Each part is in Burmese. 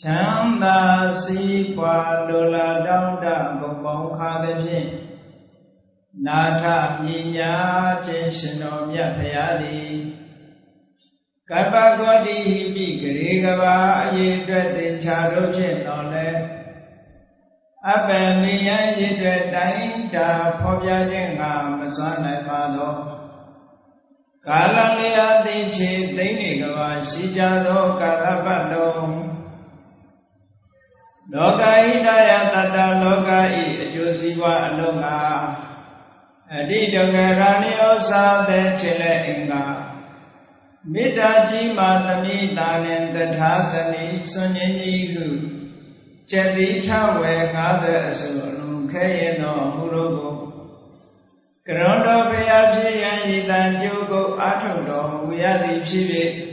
ချမ်းသာစီးပွားလိုလားတောင်းတဘုံပေါင်းခါသည်ဖြင့်နာထပညာခြင်းရှင်တော်မြတ်ဖရာသည်ကပ္ပကောတိဟိပိဂရေကဘာအရေးအတွက်သင်္ချာတို့ဖြင့်တော်လဲအပယ်မယံရည်အတွက်တိုင်းတာဖော်ပြခြင်းကမစွမ်းနိုင်ပါသောကာလလေးအသိချေသိမ့်နေကဘာရှိကြသောကာလပတ်လုံး လောကဟိတယတတ္တလောကဤအကျိုးစီးပွားအလုံးကအတိတကရာဏိဩစာတဲ့ချေလက်အင်္ဂါမေတ္တာကြီးမာသမိတာနှင့်တထာဇနီစွန်ញင်းကြီးဟုကျက်တိထဝေငါးတဲ့အစုအလုံးခဲရင်သောမူလို့ကိုကရွန်တော်ဘုရားဖြစ်ရန်ဤတန်ကျိုးကိုအာထုတော်မူရသည်ဖြစ်၍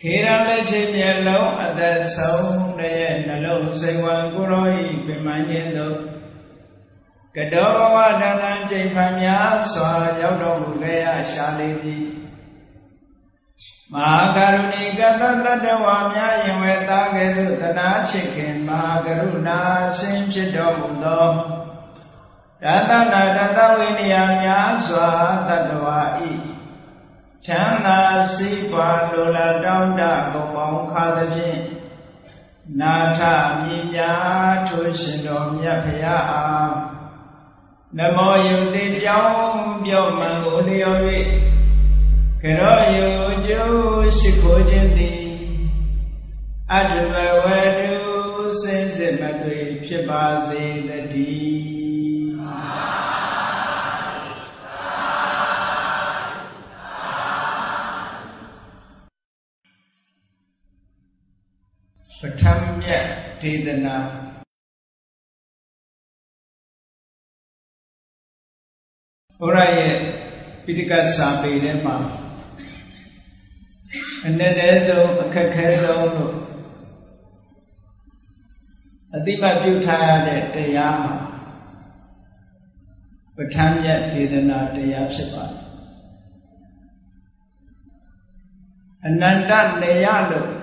ခေရလက်ချေမျက်လုံးအသက်ဆုံးရဲ့နှလုံးစိတ်ဝံကိုရောဤပြမန်းခြင်းသို့ကတောဘဝတဏ္ဍကျိန်ဖန်များစွာရောက်တော်မူခဲ့ရရှာလေသည်မဟာကရုဏီကတတတဝါများယင်ဝေသားကဲ့သို့တနာချစ်ခင်မဟာကရုဏာရှင်ဖြစ်တော်မူသောရတနာရတဝိနည်းများစွာတတဝါဤ ချမ်းသာစီးပွားလိုလားတောင်းတဘုံပေါင်းခါသဖြင့်နာထမြညာထိုးရှင်တော်မြတ်ဖရာအားနမောယုတိပြောင်းပြောမှန်ကိုလျော်၍ကရောယုကျိုးရှိခိုးခြင်းသည်အတ္တဘဝတုစင်စစ်မသွေဖြစ်ပါစေတည်း ပဋ္ဌာန်းမြတ်ဒေသနာဘုရားရဲ့ပိဋကစာပေထဲမှာအနည်းနဲ့ဆုံးအခက်ခဲဆုံးလို့အတိမပြုထားရတဲ့တရားမှာပဋ္ဌာန်းမြတ်ဒေသနာတရားဖြစ်ပါတယ်အနန္တနေရလို့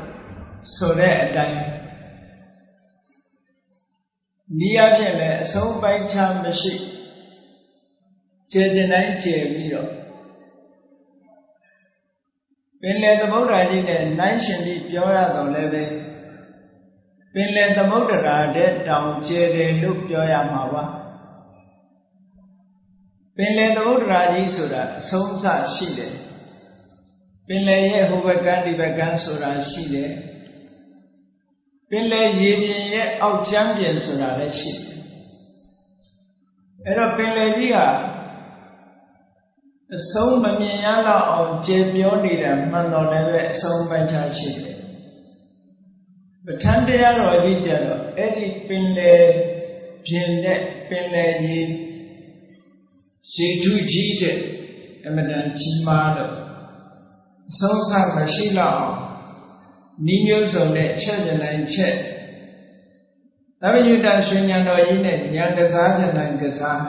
ဆိုတဲ့အတိုင်းနီးအဖြစ်လည်းအဆုံးပိုင်းခြားမရှိကျေကျင်တိုင်းကျေပြီးတော့ပင်လေသမုဒ္ဒရာကြီးနဲ့နိုင်ရှင်ပြီးပြောရတော့လည်းပဲပင်လေသမုဒ္ဒရာတဲ့တောင်ကျေတယ်လို့ပြောရမှာပါပင်လေသမုဒ္ဒရာကြီးဆိုတာအဆုံးအစရှိတယ်ပင်လေရဲ့ဟိုဘက်ကန်းဒီဘက်ကန်းဆိုတာရှိတယ် ပင်လေရေပြင်ရဲ့အောက်ကျမ်းပြင်ဆိုတာလည်းရှိတယ်အဲ့တော့ပင်လေကြီးကအဆုံးမမြင်ရတော့အောင်ကျေပြောနေတာမှန်တော်လည်းပဲအဆုံးပိုင်းခြားရှိတယ်ပဋ္ဌာန်းတရားတော်ကြီးကြတော့အဲ့ဒီပင်လေပြင်တဲ့ပင်လေကြီးရေထူးကြီးတဲ့အမတန်ကြီးမားတော့အဆုံးစမရှိတော့အောင် နီးမျိုးစုံနဲ့ချက်ကြနိုင်ချက်သဗ္ဗညုတရွှေဉဏ်တော်ကြီးနဲ့ဉာဏ်ကစားကြနိုင်ကစား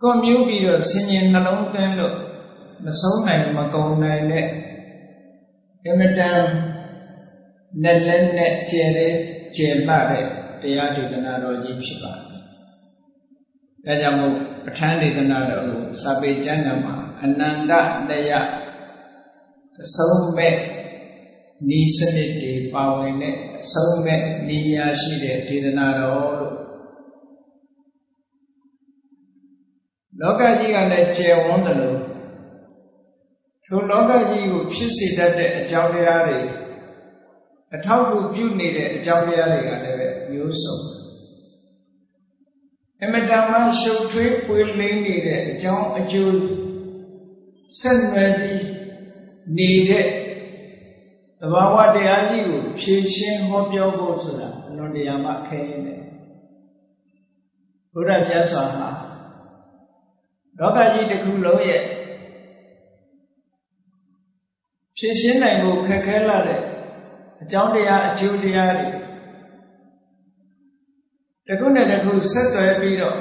ကွန်မြူပြီးတော့ဆင်ញင်နှလုံးသွင်းလို့မဆုံးနိုင်မကုန်နိုင်တဲ့အမတန်နဲ့လက်နဲ့ကျဲတဲ့ကျဲလှတဲ့တရားဒေသနာတော်ကြီးဖြစ်ပါတယ်။ဒါကြောင့်မို့ပဋ္ဌာန်းဒေသနာတော်ကိုစာပေကျမ်းဂန်မှာအနန္တတရားအဆုံးမဲ့ ဤစနစ်တွေပါဝင်တဲ့အဆုံးမဲ့ဤညာရှိတဲ့ဒေသနာတော်လို့လောကကြီးကလည်းကျယ်ဝန်းတယ်လို့ထိုလောကကြီးကိုဖြစ်စေတတ်တဲ့အကြောင်းတရားတွေအထောက်အကူပြုနေတဲ့အကြောင်းတရားတွေကလည်းပဲမျိုးစုံအမတန်မှရှုပ်ထွေးပွေလင်းနေတဲ့အကြောင်းအကျိုးဆက်နွယ်ပြီးနေတဲ့သ ဘာဝတရားကြီးကိုဖြည့်ရှင်းဟောပြောဖို့ဆိုတာအလွန်တရာမှခဲရင်တယ်ဘုရားမြတ်စွာဟာလောကကြီးတစ်ခုလုံးရဲ့ဖြည့်ရှင်းနိုင်ဖို့ခက်ခဲလာတဲ့အကြောင်းတရားအကျိုးတရားတွေတစ်ခုနဲ့တစ်ခုဆက်သွယ်ပြီးတော့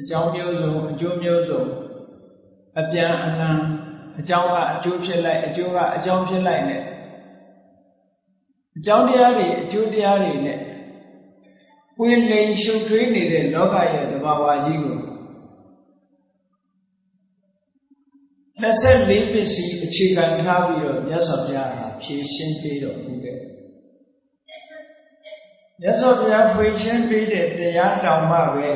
အကြောင်းမျိုးစုံအကျိုးမျိုးစုံအပြန်အလှန် အကြောင်းကအကျိုးဖြစ်လိုက်အကျိုးကအကြောင်းဖြစ်လိုက်နဲ့အကြောင်းတရားတွေအကျိုးတရားတွေနဲ့ပွင့်လင်းရှုပ်ထွေးနေတဲ့လောကရဲ့သဘာဝကြီးကို24ပစ္စည်းအခြေခံထားပြီးတော့မြတ်စွာဘုရားဟာဖြည့်ရှင်းပေးတော်မူတဲ့မြတ်စွာဘုရားဖွင့်ရှင်းပေးတဲ့တရားတော်မှပဲ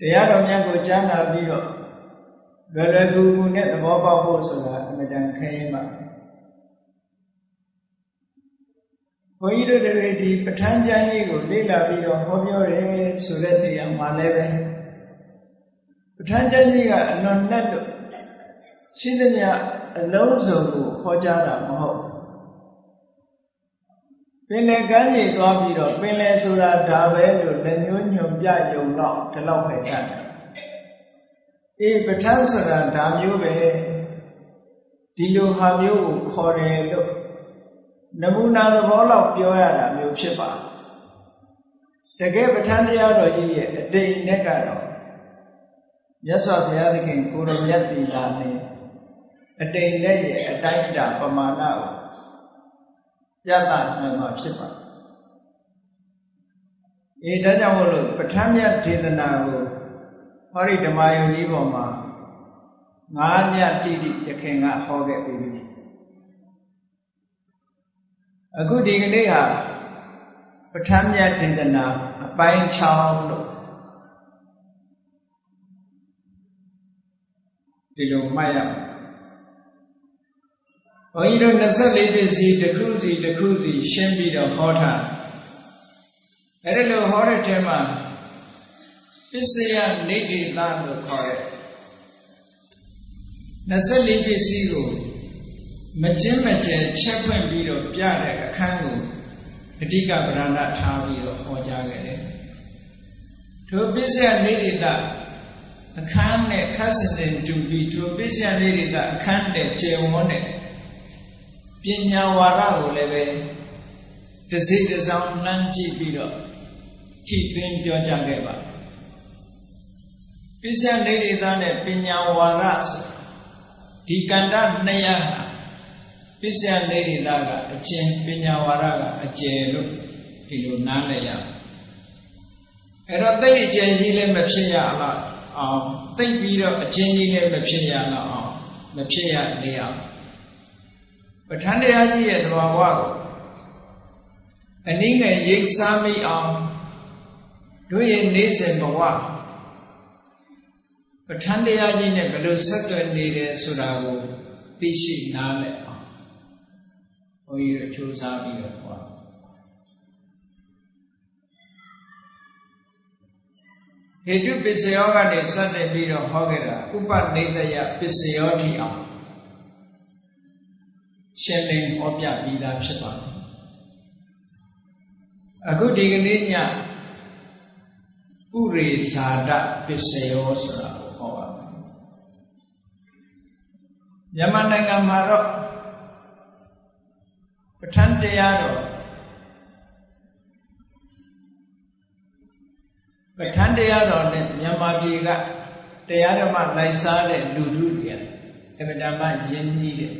တရားတော်များကိုကြားနာပြီးတော့ လွယ်လွယ်ကူကူနဲ့သဘောပေါက်ဖို့ဆိုတာအမှန်တန်ခဲရင်ပါဘုန်းကြီးတို့တွေဒီပဋ္ဌာန်းကျမ်းကြီးကိုလေ့လာပြီးတော့ဟောပြောတယ်ဆိုတဲ့နေရာမှာလည်းပဲပဋ္ဌာန်းကျမ်းကြီးကအလွန်နဲ့လို့ရှိသမျှအလုံးစုံကိုဟောကြားတာမဟုတ်ပင်လယ်ကမ်းခြေသွားပြီးတော့ပင်လယ်ဆိုတာဒါပဲလို့လက်ညှိုးညွန်ပြယုံတော့ဒီလောက်ပဲတတ်တယ် အေးပဋ္ဌာန်းဆိုတာဒါမျိုးပဲဒီလိုဟာမျိုးကိုခေါ်တယ်လို့နမူနာသဘောလောက်ပြောရတာမျိုးဖြစ်ပါတကယ်ပဋ္ဌာန်းတရားတော်ကြီးရဲ့အတိတ်နဲ့ကတော့မြတ်စွာဘုရားသခင်ကိုရမြတ်တိလာနဲ့အတိတ်နဲ့ရဲ့အတိုင်းအတာပမာဏကိုပြသနိုင်မှာဖြစ်ပါအေးဒါကြောင့်မို့လို့ပဋ္ဌာန်းမြတ်ဒေသနာကို ဟောဒီဓမ္မယုံကြီးပေါ်မှာငါးညတိတိရခင်ကဟောခဲ့ပြီအခုဒီကနေ့ဟာပဋ္ဌာန်းမြတ်ဒေသနာအပိုင်း6လို့ဒီလိုမှတ်ရမယ်ဘုန်းကြီးတို့24ပစ္စည်းတစ်ခုစီတစ်ခုစီရှင်းပြီးတော့ဟောထားအဲ့ဒါလိုဟောတဲ့ထဲမှာ ပစ္စယနေဋ္ဌိသလို့ခေါ်တဲ့24ပစ္စည်းကိုမကျင်းမကျဲချက်ဖွင့်ပြီးတော့ပြတဲ့အခန်းကိုအဓိကဗရဏထားပြီးတော့ဟောကြားခဲ့တယ်ထိုပစ္စယနေဋ္ဌိသအခန်းနဲ့ခတ်စင်တဲ့တူပြီးထိုပစ္စယနေဋ္ဌိသအခန်းနဲ့ကျေဝန်းတဲ့ပညာဝါဒကိုလည်းပဲတစိတစောင်းနှမ်းကြည့်ပြီးတော့ထိသွင်းပြောကြခဲ့ပါပစ္စယနေရိသနဲ့ပညာဝါဒဆိုဒီကန္တနှစ်ရဟာပစ္စယနေရိသကအကျဉ်ပညာဝါဒကအကျယ်လို့ဒီလိုနားလည်ရအဲ့တော့သိအကျယ်ကြီးလည်းမဖြစ်ရအောင်အောင်သိပြီးတော့အကျဉ်ကြီးလည်းမဖြစ်ရအောင်မဖြစ်ရလေအောင်ပဋ္ဌာန်းတရားကြီးရဲ့သဘာဝကိုအနည်းငယ်ရိပ်စားမိအောင်တို့ရဲ့နေစဉ်ဘဝ ပဋ္ဌာန်းတရားကြီးနဲ့ဘယ်လိုဆက်သွယ်နေတယ်ဆိုတာကိုသိရှိနားလည်အောင်ဘုန်းကြီးတို့ကြိုးစားပြီးတော့ဟောဟေတုပစ္စယောကနေစတင်ပြီးတော့ဟောခဲ့တာဥပနေတယပစ္စယောတိအောင်ရှင်းလင်းဟောပြပြီးသားဖြစ်ပါတယ်အခုဒီကနေ့ညဥရိဇာတပစ္စယောဆိုတာ မယ်မြန်မာနိုင်ငံမှာတော့ပဋ္ဌာန်းတရားတော်ပဋ္ဌာန်းတရားတော်နဲ့မြန်မာပြည်ကတရားဓမ္မလိုက်စားတဲ့လူထုတွေကအမတမယဉ်ကြီးတယ်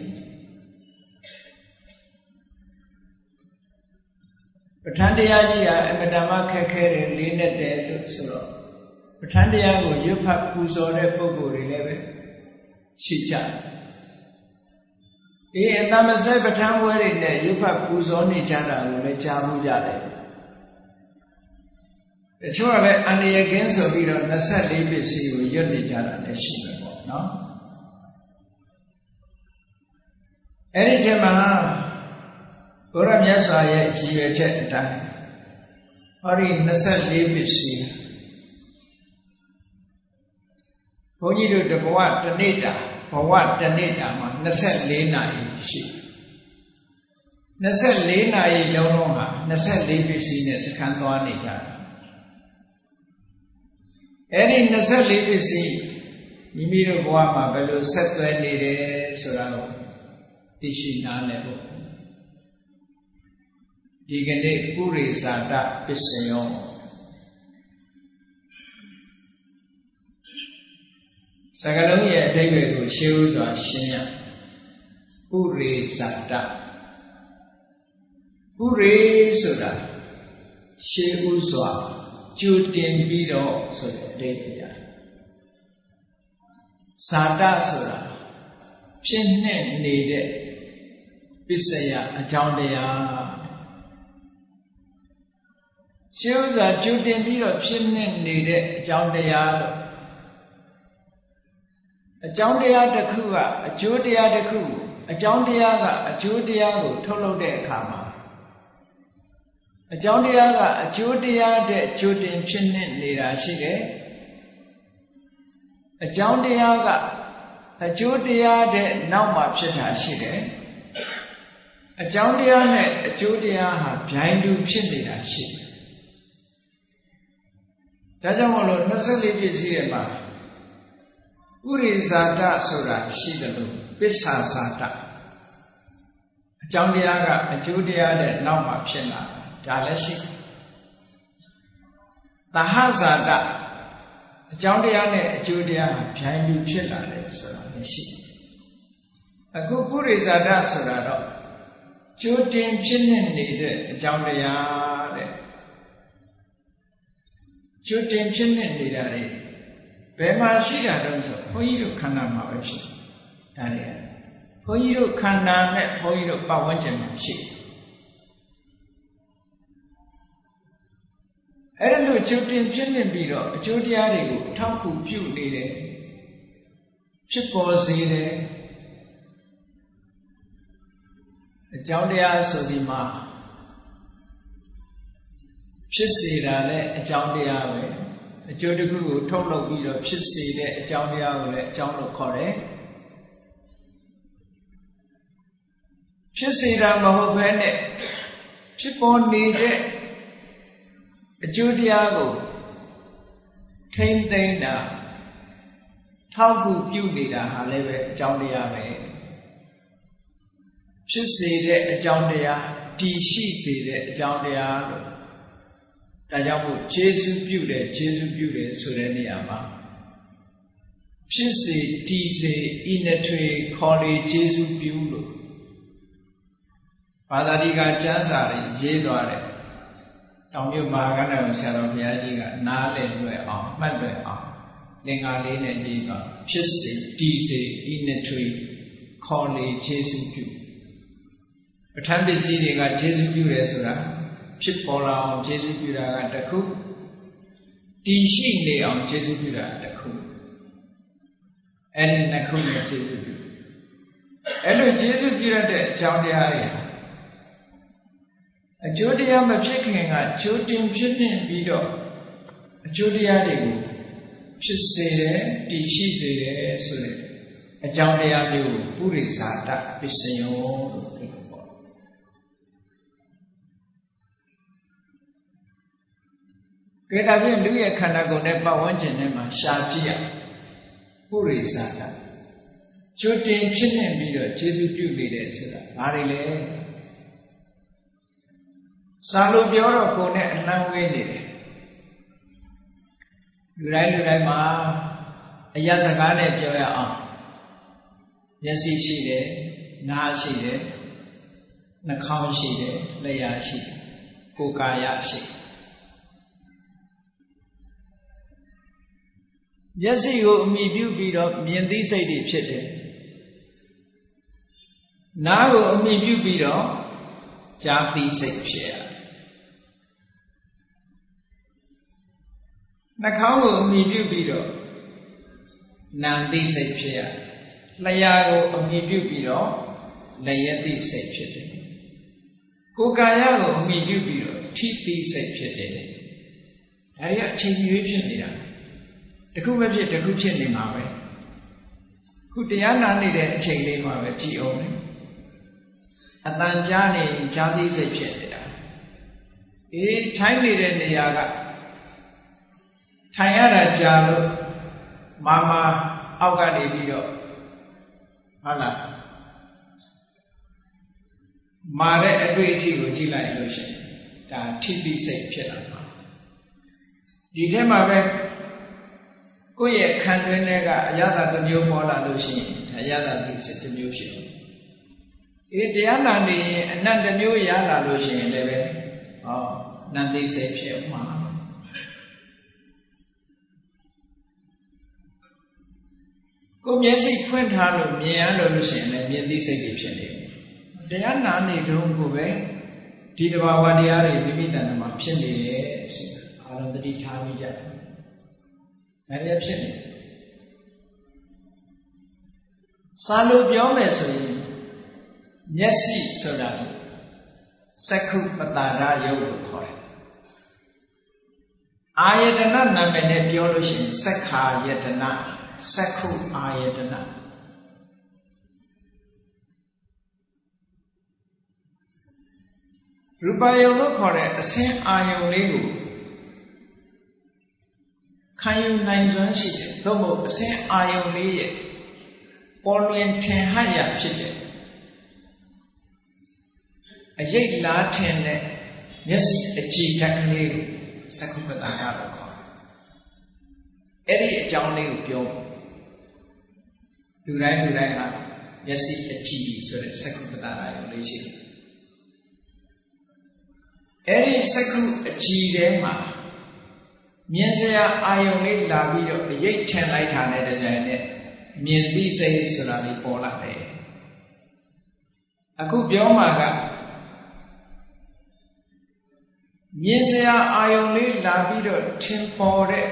ပဋ္ဌာန်းတရားကြီးကအမတမခက်ခဲတယ်လေးနဲ့တယ်လို့ဆိုတော့ပဋ္ဌာန်းတရားကိုရွတ်ဖတ်ပူဇော်တဲ့ပုဂ္ဂိုလ်တွေလည်းပဲရှိကြတယ် အေးအတမဆဲပဋ္ဌာန်းပွဲတွေနဲ့ရွတ်ဖတ်ပူဇော်နေကြတာကိုလည်းကြားမှုကြတယ်တချို့ကလည်းအန္တရာယ်ကင်းဆိုပြီးတော့24ပစ္စည်းကိုရွတ်နေကြတာလည်းရှိတယ်ပေါ့နော်အဲ့ဒီထဲမှာဘုရားမြတ်စွာရဲ့ရည်ရွယ်ချက်အတိုင်းဟောဒီ24ပစ္စည်းဘုန်းကြီးတို့တဘဝတနေ့တာ ဘဝတနေ့တာမှာ24နာရီရှိ24နာရီလုံးလုံးဟာ24ပစ္စည်းနဲ့စခန်းသွားနေကြတယ်အဲ့ဒီ24ပစ္စည်းမိမိတို့ဘဝမှာဘယ်လိုဆက်သွဲနေတယ်ဆိုတာကိုသိရှိနားလည်ဖို့ဒီကနေ့ပုရိသတာပစ္စယော စကလုံးရဲ့အဓိပ္ပာယ်ကိုရှင်းဥစွာရှင်းရပုရိသတာပုရိဆိုတာရှင်းဥစွာကြိုတင်ပြီးတော့ဆိုတဲ့အဓိပ္ပာယ်ဇာတဆိုတာဖြစ်နှင့်နေတဲ့ပစ္စယအကြောင်းတရားရှင်းဥစွာကြိုတင်ပြီးတော့ဖြစ်နှင့်နေတဲ့အကြောင်းတရားလို့ အကြောင်းတရားတစ်ခုကအကျိုးတရားတစ်ခုအကြောင်းတရားကအကျိုးတရားကိုထုတ်လုပ်တဲ့အခါမှာအကြောင်းတရားကအကျိုးတရားတဲ့ကြိုတင်ဖြစ်နေနေတာရှိတယ်အကြောင်းတရားကအကျိုးတရားတဲ့နောက်မှာဖြစ်တာရှိတယ်အကြောင်းတရားနဲ့အကျိုးတရားဟာဗျိုင်းတူဖြစ်နေတာရှိတယ်ဒါကြောင့်မလို့24ပြည့်စည်ရဲ့မှာ ဥရိဇာတဆိုတာရှိတယ်လို့ပစ္ဆာဇာတအကြောင်းတရားကအကျိုးတရားတဲ့နောက်မှာဖြစ်လာဒါလည်းရှိသဟဇာတအကြောင်းတရားနဲ့အကျိုးတရားဗျိုင်းပြီးဖြစ်လာတယ်ဆိုတာလည်းရှိအခုပုရိဇာတဆိုတာတော့ကျိုးတင်ဖြစ်နေနေတဲ့အကြောင်းတရားတဲ့ကျိုးတင်ဖြစ်နေနေတာလေ ဘယ်မှာရှိတာတုံးဆိုဘုန်းကြီးတို့ခန္ဓာမှာပဲဖြစ်ဒါတွေကဘုန်းကြီးတို့ခန္ဓာနဲ့ဘုန်းကြီးတို့ပတ်ဝန်းကျင်မှာရှိအဲ့ဒါလို့ကျုပ်တင်ဖြစ်နေပြီးတော့အကျိုးတရားတွေကိုအထောက်အကူပြုနေတယ်ဖြစ်ပေါ်စေတယ်အကြောင်းတရားဆိုဒီမှာဖြစ်စေတာလည်းအကြောင်းတရားပဲ အကျိုးတစ်ခုကိုထုတ်လုပ်ပြီးတော့ဖြစ်စေတဲ့အကြောင်းတရားကိုလည်းအကြောင်းလို့ခေါ်တယ်ဖြစ်စေတာမဟုတ်ဘဲနဲ့ဖြစ်ပေါ်နေတဲ့အကျိုးတရားကိုထိမ့်သိမ့်တာထောက်ကူပြုနေတာဟာလည်းပဲအကြောင်းတရားပဲဖြစ်စေတဲ့အကြောင်းတရားတည်ရှိစေတဲ့အကြောင်းတရားလို့ ဒါကြောင့်မို့ခြေဆုပြုတယ်ခြေဆုပြုတယ်ဆိုတဲ့နေရာမှာဖြစ်စေတည်စေဤနှစ်ထွေခေါ်လေခြေဆုပြုလို့ဘာသာတိကကျမ်းစာတွေရေးသွားတယ်တောင်မြုပ်မဟာကဏ္ဍကိုဆရာတော်ဘုရားကြီးကနားလည်လွယ်အောင်မှတ်လွယ်အောင်လင်္ကာလေးနဲ့ရေးသွားဖြစ်စေတည်စေဤနှစ်ထွေခေါ်လေခြေဆုပြုပဋ္ဌာန်းပစ္စည်းတွေကခြေဆုပြုတယ်ဆိုတာ ဖြစ်ပေါ်လာအောင်ခြေဆုပြုတာကတစ်ခုတည်ရှိနေအောင်ခြေဆုပြုတာတစ်ခုအဲ့ဒီနှစ်ခုနဲ့ခြေဆုပြုအဲ့လိုခြေဆုပြုရတဲ့အကြောင်းတရားတွေအကျိုးတရားမဖြစ်ခင်ကကျိုးတင်ဖြစ်နေပြီးတော့အကျိုးတရားတွေကိုဖြစ်စေတယ်တည်ရှိစေတယ်ဆိုတဲ့အကြောင်းတရားမျိုးကိုပုရိသတာပစ္စယောလို့ ကဲဒါဖြင့်လူရဲ့ခန္ဓာကိုယ်နဲ့ပတ်ဝန်းကျင်ထဲမှာရှာကြည့်ရပုရိသတာကြိုတင်ဖြစ်နေပြီးတော့ကျေစုပြုနေတယ်ဆိုတာဘာတွေလဲစာလို့ပြောတော့ကိုယ်နဲ့အနှံဝေးနေတယ်လူတိုင်းလူတိုင်းမှာအရာစကားနဲ့ပြောရအောင်မျက်စိရှိတယ်နားရှိတယ်နှာခေါင်းရှိတယ်လျှာရှိတယ်ကိုယ်ကာယရှိတယ် မျက်စိကိုအမိပြုပြီးတော့မြင်သိစိတ်တွေဖြစ်တယ်နားကိုအမိပြုပြီးတော့ကြားသိစိတ်ဖြစ်ရနှာခေါင်းကိုအမိပြုပြီးတော့နာမ်သိစိတ်ဖြစ်ရလျှာကိုအမိပြုပြီးတော့လျက်သိစိတ်ဖြစ်တယ်ကိုယ်ကာယကိုအမိပြုပြီးတော့ထိသိစိတ်ဖြစ်တယ်ဒါရီအချိန်ကြီးဖြစ်နေတာ တခုပဲဖြစ်တခုဖြစ်နေမှာပဲခုတရားနာနေတဲ့အချိန်လေးမှာပဲကြည်အောင်လေအတန်ကြားနေကြားသိစိတ်ဖြစ်နေတာအေးထိုင်းနေတဲ့နေရာကထိုင်ရတာကြာလို့မာမာအောက်ကနေပြီးတော့ဟုတ်လားမာတဲ့အတွေ့အထိကိုကြည့်လိုက်လို့ရှိရင်ဒါထိပိစိတ်ဖြစ်လာမှာဒီထဲမှာပဲ ကိုယ့်ရဲ့ခံတွင်းထဲကအရသာတစ်မျိုးပေါ်လာလို့ရှိရင်အရသာစိတ်စစ်တစ်မျိုးဖြစ်တယ်အေးတရားနာနေရင်အနတ်တစ်မျိုးရလာလို့ရှိရင်လည်းပဲဟောနန္တိစိတ်ဖြစ်မှာကိုမျက်စိဖွင့်ထားလို့မြင်ရလို့လို့ရှိရင်လည်းမြင်သိစိတ်တွေဖြစ်နေတယ်တရားနာနေတုန်းကိုပဲဒီတဘာဝတရားတွေမိမိတဏ္ဍာမှာဖြစ်နေတယ်ဆိုတာအာရုံတတိထားမိကြတယ်။ ဒါလည်းဖြစ်နေစာလို့ပြောမယ်ဆိုရင်မျက်စိဆိုတာစက္ခုပတာရယုတ်လို့ခေါ်တယ်။အာယတနာနာမည်နဲ့ပြောလို့ရှိရင်စက္ခာယတနာစက္ခုအာယတနာရူပယုံလို့ခေါ်တဲ့အစင်းအာယုံလေးကို ခံယူနိုင်စွမ်းရှိတယ်သို့မဟုတ်အစင်းအာယုံလေးရဲ့ပေါ်လွင်ထင်ဟရဖြစ်တယ်အရိပ်လားထင်တဲ့မျက်စိအကြည်ဓာတ်ကလေးကိုသက္ကုပ္ပတာရလို့ခေါ်တယ်အဲ့ဒီအကြောင်းလေးကိုပြောလူတိုင်းလူတိုင်းကမျက်စိအကြည်ဆိုတဲ့သက္ကုပ္ပတာရလေးရှိတယ်အဲ့ဒီသက္ကုအကြည်ထဲမှာ မြင်စရာအာယုံလေးလာပြီးတော့အရေးထင်လိုက်တာနဲ့တကြိုင်နဲ့မြင်သိစိတ်ဆိုတာလေးပေါ်လာတယ်အခုပြောမှာကမြင်စရာအာယုံလေးလာပြီးတော့ထင်ပေါ်တဲ့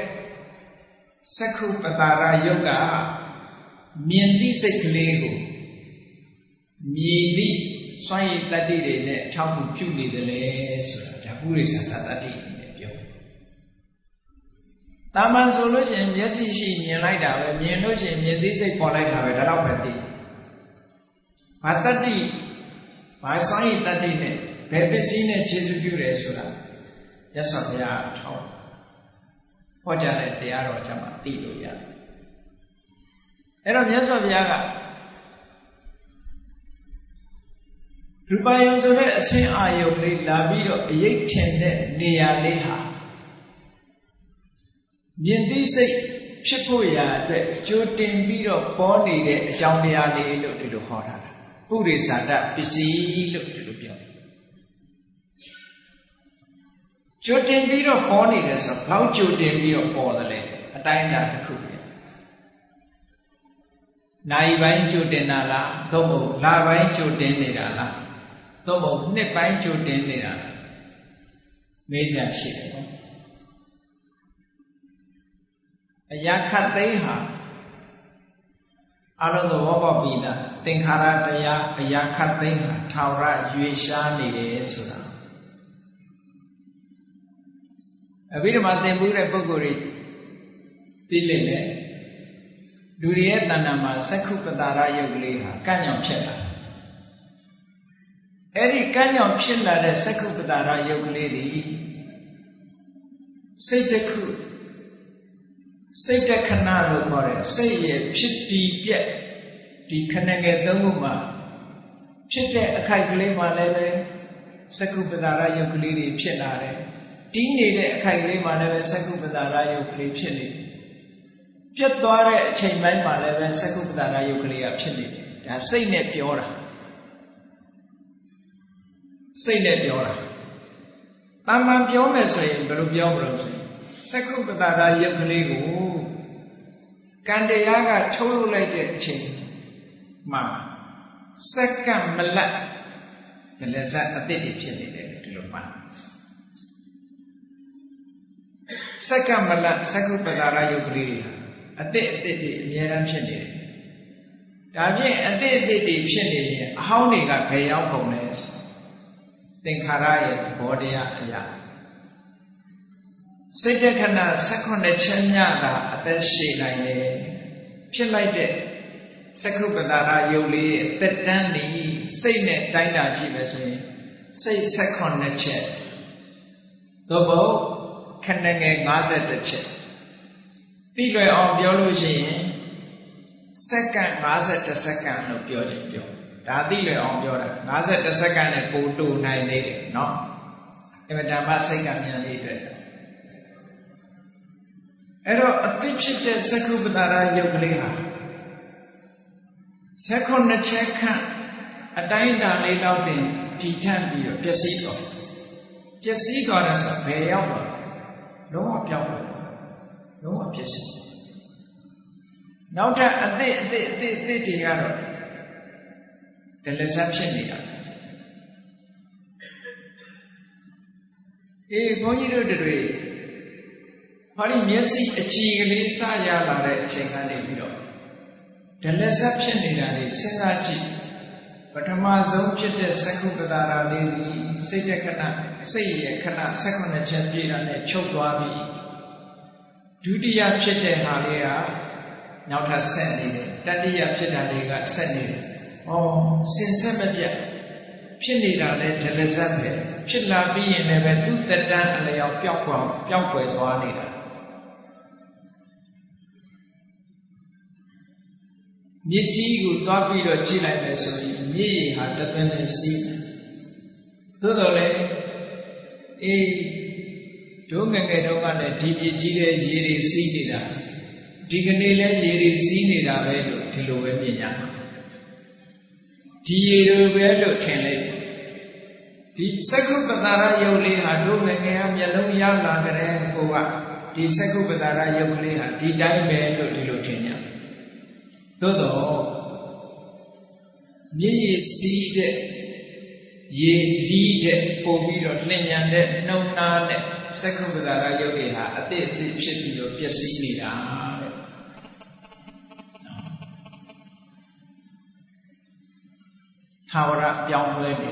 သက္ခုပတာရယုတ်ကမြင်သိစိတ်ကလေးကိုမြည်သည့်စွန့်ရည်တတ္တိတွေနဲ့အထောက်အကူပြုနေတယ်လေဆိုတာဒါပုရိသတတ္တိနဲ့ပြော တာမန်ဆိုလို့ရှိရင်မျက်စိရှိမြင်လိုက်တာပဲမြင်လို့ရှိရင်မြင်သိစိတ်ပေါ်လိုက်တာပဲဒါတော့ပဲသိဘာတတ္တိဘာစွန့်ရည်တတ္တိနဲ့ဘယ်ပစ္စည်းနဲ့ခြေစုပ်ပြုတယ်ဆိုတာရသော်ဘုရားထောက်ဟောကြားတဲ့တရားတော်ကြမှာသိလို့ရတယ်အဲ့တော့မြတ်စွာဘုရားကရူပယုံဆိုတဲ့အဆင်းအာယုံလေးလာပြီးတော့အရေးထင်တဲ့နေရာလေးဟာ မြင်သိစိတ်ဖြစ်ဖို့ရာအတွက်ကြိုတင်ပြီးတော့ပေါ်နေတဲ့အကြောင်းတရားလေးလို့ဒီလိုဟောထားတာပုရိသဒပစ္စည်းလို့ဒီလိုပြောကြိုတင်ပြီးတော့ပေါ်နေတယ်ဆိုတော့ဘောက်ကြိုတင်ပြီးတော့ပေါ်တယ်လေအတိုင်းအတာတစ်ခုပဲနိုင်ပိုင်းကြိုတင်တာလားသို့မဟုတ်လပိုင်းကြိုတင်နေတာလားသို့မဟုတ်နှစ်ပိုင်းကြိုတင်နေတာလားမေးစရာရှိတယ်နော် အရာခတ်သိမ်းဟာအလုံးသဘောပေါက်ပြီးသားသင်္ခါရတရားအရာခတ်သိမ်းဟာထာဝရရွေရှားနေတယ်ဆိုတာအဘိဓမ္မာသင်ဘူးတဲ့ပုဂ္ဂိုလ်တွေသိလိမ့်မယ်လူတွေရဲ့တဏ္ဍာမှာသက္ခုပတာရယုတ်ကလေးဟာကန့်ညောင်ဖြစ်လာအဲ့ဒီကန့်ညောင်ဖြစ်လာတဲ့သက္ခုပတာရယုတ်ကလေးသည်စိတ်တစ်ခု စိတ်တခဏလို့ခေါ်တဲ့စိတ်ရဲ့ဖြစ်တည်ပြက်ဒီခဏငယ်သုံးခုမှာဖြစ်တဲ့အခိုက်ကလေးမှလည်းပဲသက္ကုပ္ပတာရယုတ်ကလေးတွေဖြစ်လာတယ်တီးနေတဲ့အခိုက်ကလေးမှလည်းပဲသက္ကုပ္ပတာရယုတ်ကလေးဖြစ်နေတယ်ပြတ်သွားတဲ့အချိန်ပိုင်းမှာလည်းပဲသက္ကုပ္ပတာရယုတ်ကလေးကဖြစ်နေတယ်ဒါစိတ်နဲ့ပြောတာစိတ်နဲ့ပြောတာတာမန်ပြောမယ်ဆိုရင်ဘယ်လိုပြောမလို့ဆိုရင် သက္ကုပ္ပတာရယုတ်ကလေးကိုကံတရားကထုတ်လုပ်လိုက်တဲ့အချိန်မှာစက္ကန့်မလတ်ဒလဇတ်အတိတ်တွေဖြစ်နေတယ်ဒီလိုမှန်စက္ကန့်မလတ်သက္ကုပ္ပတာရယုတ်ကလေးတွေဟာအတိတ်အတိတ်တွေအများအားဖြစ်နေတယ်ဒါဖြင့်အတိတ်အတိတ်တွေဖြစ်နေရင်အဟောင်းတွေကဘယ်ရောက်ကုန်လဲသင်္ခါရရဲ့သဘောတရားအရာ စိတ်တခဏ16ချက်ညတာအသက်ရှည်နိုင်တယ်ဖြစ်လိုက်တဲ့သက္ခုပတာရယုတ်လေးရဲ့တက်တန်းနေစိတ်နဲ့တိုင်းတာကြည့်မယ်ဆိုရင်စိတ်16ချက်သို့မဟုတ်ခဏငယ်52ချက်သိလွယ်အောင်ပြောလို့ရှိရင်စက္ကန့်52စက္ကန့်လို့ပြောတယ်ပြောဒါသိလွယ်အောင်ပြောတာ52စက္ကန့်နဲ့ပိုတူနိုင်သေးတယ်เนาะအမတန်မှစိတ်ကမြန်လေးအတွက် အဲ့တော့အသိဖြစ်တဲ့သက္ကုပ္ပတာရယုတ်ကလေးဟာဆက်ခုနှစ်ချက်ခန့်အတိုင်းအတာလေးတော့တင်ဒီထပ်ပြီးတော့ပျက်စီးသွားပျက်စီးသွားတယ်ဆိုဘယ်ရောက်သွားလုံးဝပြောင်းသွားလုံးဝပျက်စီးနောက်ထပ်အသစ်အသစ်အသစ်အသစ်တွေကတော့ဒလဇတ်ဖြစ်နေတာအေးဘုန်းကြီးတို့တွေ ဟောဒီမျက်စိအကြည်ကလေးစရလာတဲ့အချိန်ကနေပြီးတော့ဒလဇတ်ဖြစ်နေတာလေစဉ်းစားကြည့်ပထမဆုံးဖြစ်တဲ့သက္ကုပ္ပတာရာလေးဒီစိတ်တခဏစိတ်ရဲ့ခဏ16ချက်ပြည့်တာနဲ့ချုပ်သွားပြီဒုတိယဖြစ်တဲ့ဟာလေးကနောက်ထပ်ဆက်နေတယ်တတိယဖြစ်တာလေးကဆက်နေတယ်ဩစင်ဆက်မပြတ်ဖြစ်နေတာလဲဒလဇတ်ပဲဖြစ်လာပြီးရင်လည်းပဲသူ့တက်တန်းအလျောက်ပျောက်ကွယ်ပျောက်ကွယ်သွားနေတာ မြစ်ကြီးကိုသွားပြီးတော့ကြည့်လိုက်မယ်ဆိုရင်မြစ်ရည်ဟာတသွင်းနဲ့စီးသို့တော်လည်းအေးဒုငငယ်တော့ကလည်းဒီမြစ်ကြီးတဲ့ရေတွေစီးနေတာဒီကနေ့လဲရေတွေစီးနေတာပဲလို့ဒီလိုပဲမြင်ရမှာဒီရေတွေပဲလို့ထင်လိုက်ဒီသက္ကုပ္ပတာရယုတ်လေးဟာဒုငငယ်ကမျက်လုံးရလာကြတဲ့ကိုကဒီသက္ကုပ္ပတာရယုတ်ကလေးဟာဒီတိုင်းပဲလို့ဒီလိုထင်ကြ သို့တော့မြည်ရည်စီးတဲ့ရေစီးတဲ့ပုံပြီးတော့လျင်မြန်တဲ့နှုံနာတဲ့သက္ကုပ္ပတာရယုတ်တွေဟာအတိအသည့်ဖြစ်ပြီးတော့ပျက်စီးနေတာတဲ့ထာဝရပြောင်းလဲနေ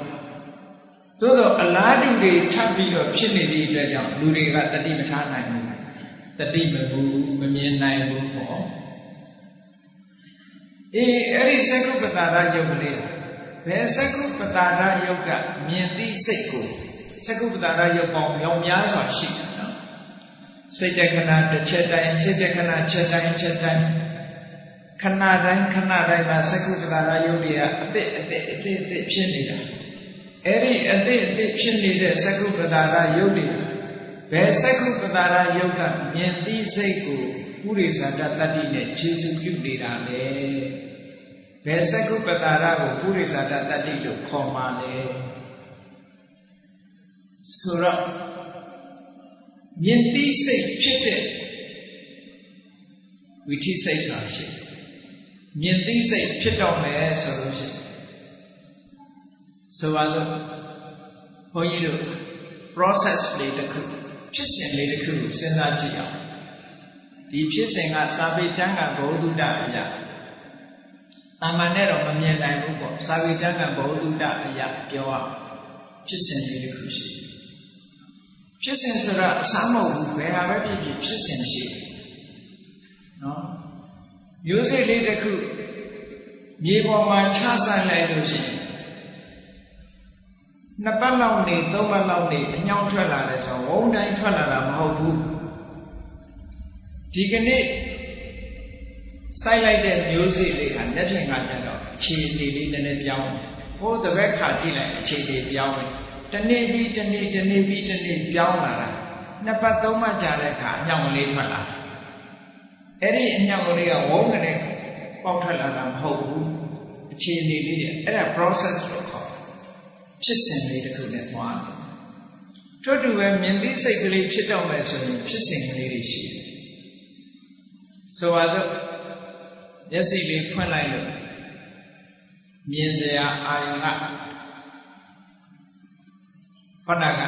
သို့တော့အလားတူတွေထပ်ပြီးတော့ဖြစ်နေသည့်အတွက်ကြောင့်လူတွေကတတိမထားနိုင်ဘူးတတိမဘူးမမြင်နိုင်ဘူးပေါ့ အေးအဲ့ဒီသက္ကုပ္ပတာရယုတ်ကလေးဘယ်သက္ကုပ္ပတာရယုတ်ကမြင်သိစိတ်ကိုသက္ကုပ္ပတာရယုတ်ပေါင်းမြောင်များစွာရှိတယ်နော်စိတ်တခဏတစ်ချက်တိုင်းစိတ်တခဏချက်တိုင်းချက်တိုင်းခဏတိုင်းခဏတိုင်းမှာသက္ကုပ္ပတာရယုတ်တွေကအတိတ်အတိတ်အတိတ်အတိတ်ဖြစ်နေတာအဲ့ဒီအတိတ်အတိတ်ဖြစ်နေတဲ့သက္ကုပ္ပတာရယုတ်တွေဘယ်သက္ကုပ္ပတာရယုတ်ကမြင်သိစိတ်ကိုဥရိဇာတတ္တိနဲ့ခြေစုပြုနေတာလေ ဘယ်သက္ကုပ္ပတာရကိုပုရိသတတတ္တိလို့ခေါ်မှာလဲဆိုတော့မြင်သိစိတ်ဖြစ်တဲ့ဝိထိစိတ်ဆိုတာရှိမြင်သိစိတ်ဖြစ်တော့မယ်ဆိုလို့ရှိရင်ဆိုပါစို့ဘုန်းကြီးတို့ process လေးတစ်ခုဖြစ်စဉ်လေးတစ်ခုကိုစဉ်းစားကြည့်အောင်ဒီဖြစ်စဉ်ကစာပေကျမ်းကဘုဒ္ဓတအရာ တာမန်နဲ့တော့မမြင်နိုင်ဘူးပေါ့စာပေကျမ်းကဘုဒ္ဓတအရာပြောအောင်ဖြစ်စဉ်လေးတစ်ခုရှိဖြစ်စဉ်ဆိုတာအစားမဟုတ်ဘူးဘယ်ဟာပဲဖြစ်ဖြစ်ဖြစ်စဉ်ရှိနော်မျိုးစိတ်လေးတစ်ခုမြေပေါ်မှာချဆန့်လိုက်လို့ရှိရင်နှစ်ပတ်လောက်နေသုံးပတ်လောက်နေအညောင်းထွက်လာတယ်ဆိုတော့ဝုန်းတိုင်းထွက်လာတာမဟုတ်ဘူးဒီကနေ့ စိုက်လိုက်တဲ့မျိုးစေ့လေးဟာလက်ဖြင့်ကကြတော့အခြေအနေလေးနည်းနည်းပြောင်းတယ်ဟိုတပည့်ခါကြည့်လိုက်အခြေအနေပြောင်းတယ်တနေ့ပြီးတနေ့တနေ့ပြီးတနေ့ပြောင်းလာတာနှစ်ပတ်သုံးပတ်ကြာတဲ့အခါအမြောက်ကလေးထွက်လာအဲ့ဒီအမြောက်ကလေးကဝုန်းကနေပေါက်ထွက်လာတာမဟုတ်ဘူးအခြေအနေလေးတွေအဲ့ဒါ process လို့ခေါ်ဖြစ်စဉ်လေးတစ်ခုနဲ့သွားတယ်တို့တူပဲမြင်သိစိတ်ကလေးဖြစ်တော့မယ်ဆိုရင်ဖြစ်စဉ်ကလေးတွေရှိတယ်ဆိုပါစို့ မျက်စိလေးဖွင့်လိုက်လို့မြင်စရာအာရုံကခொနက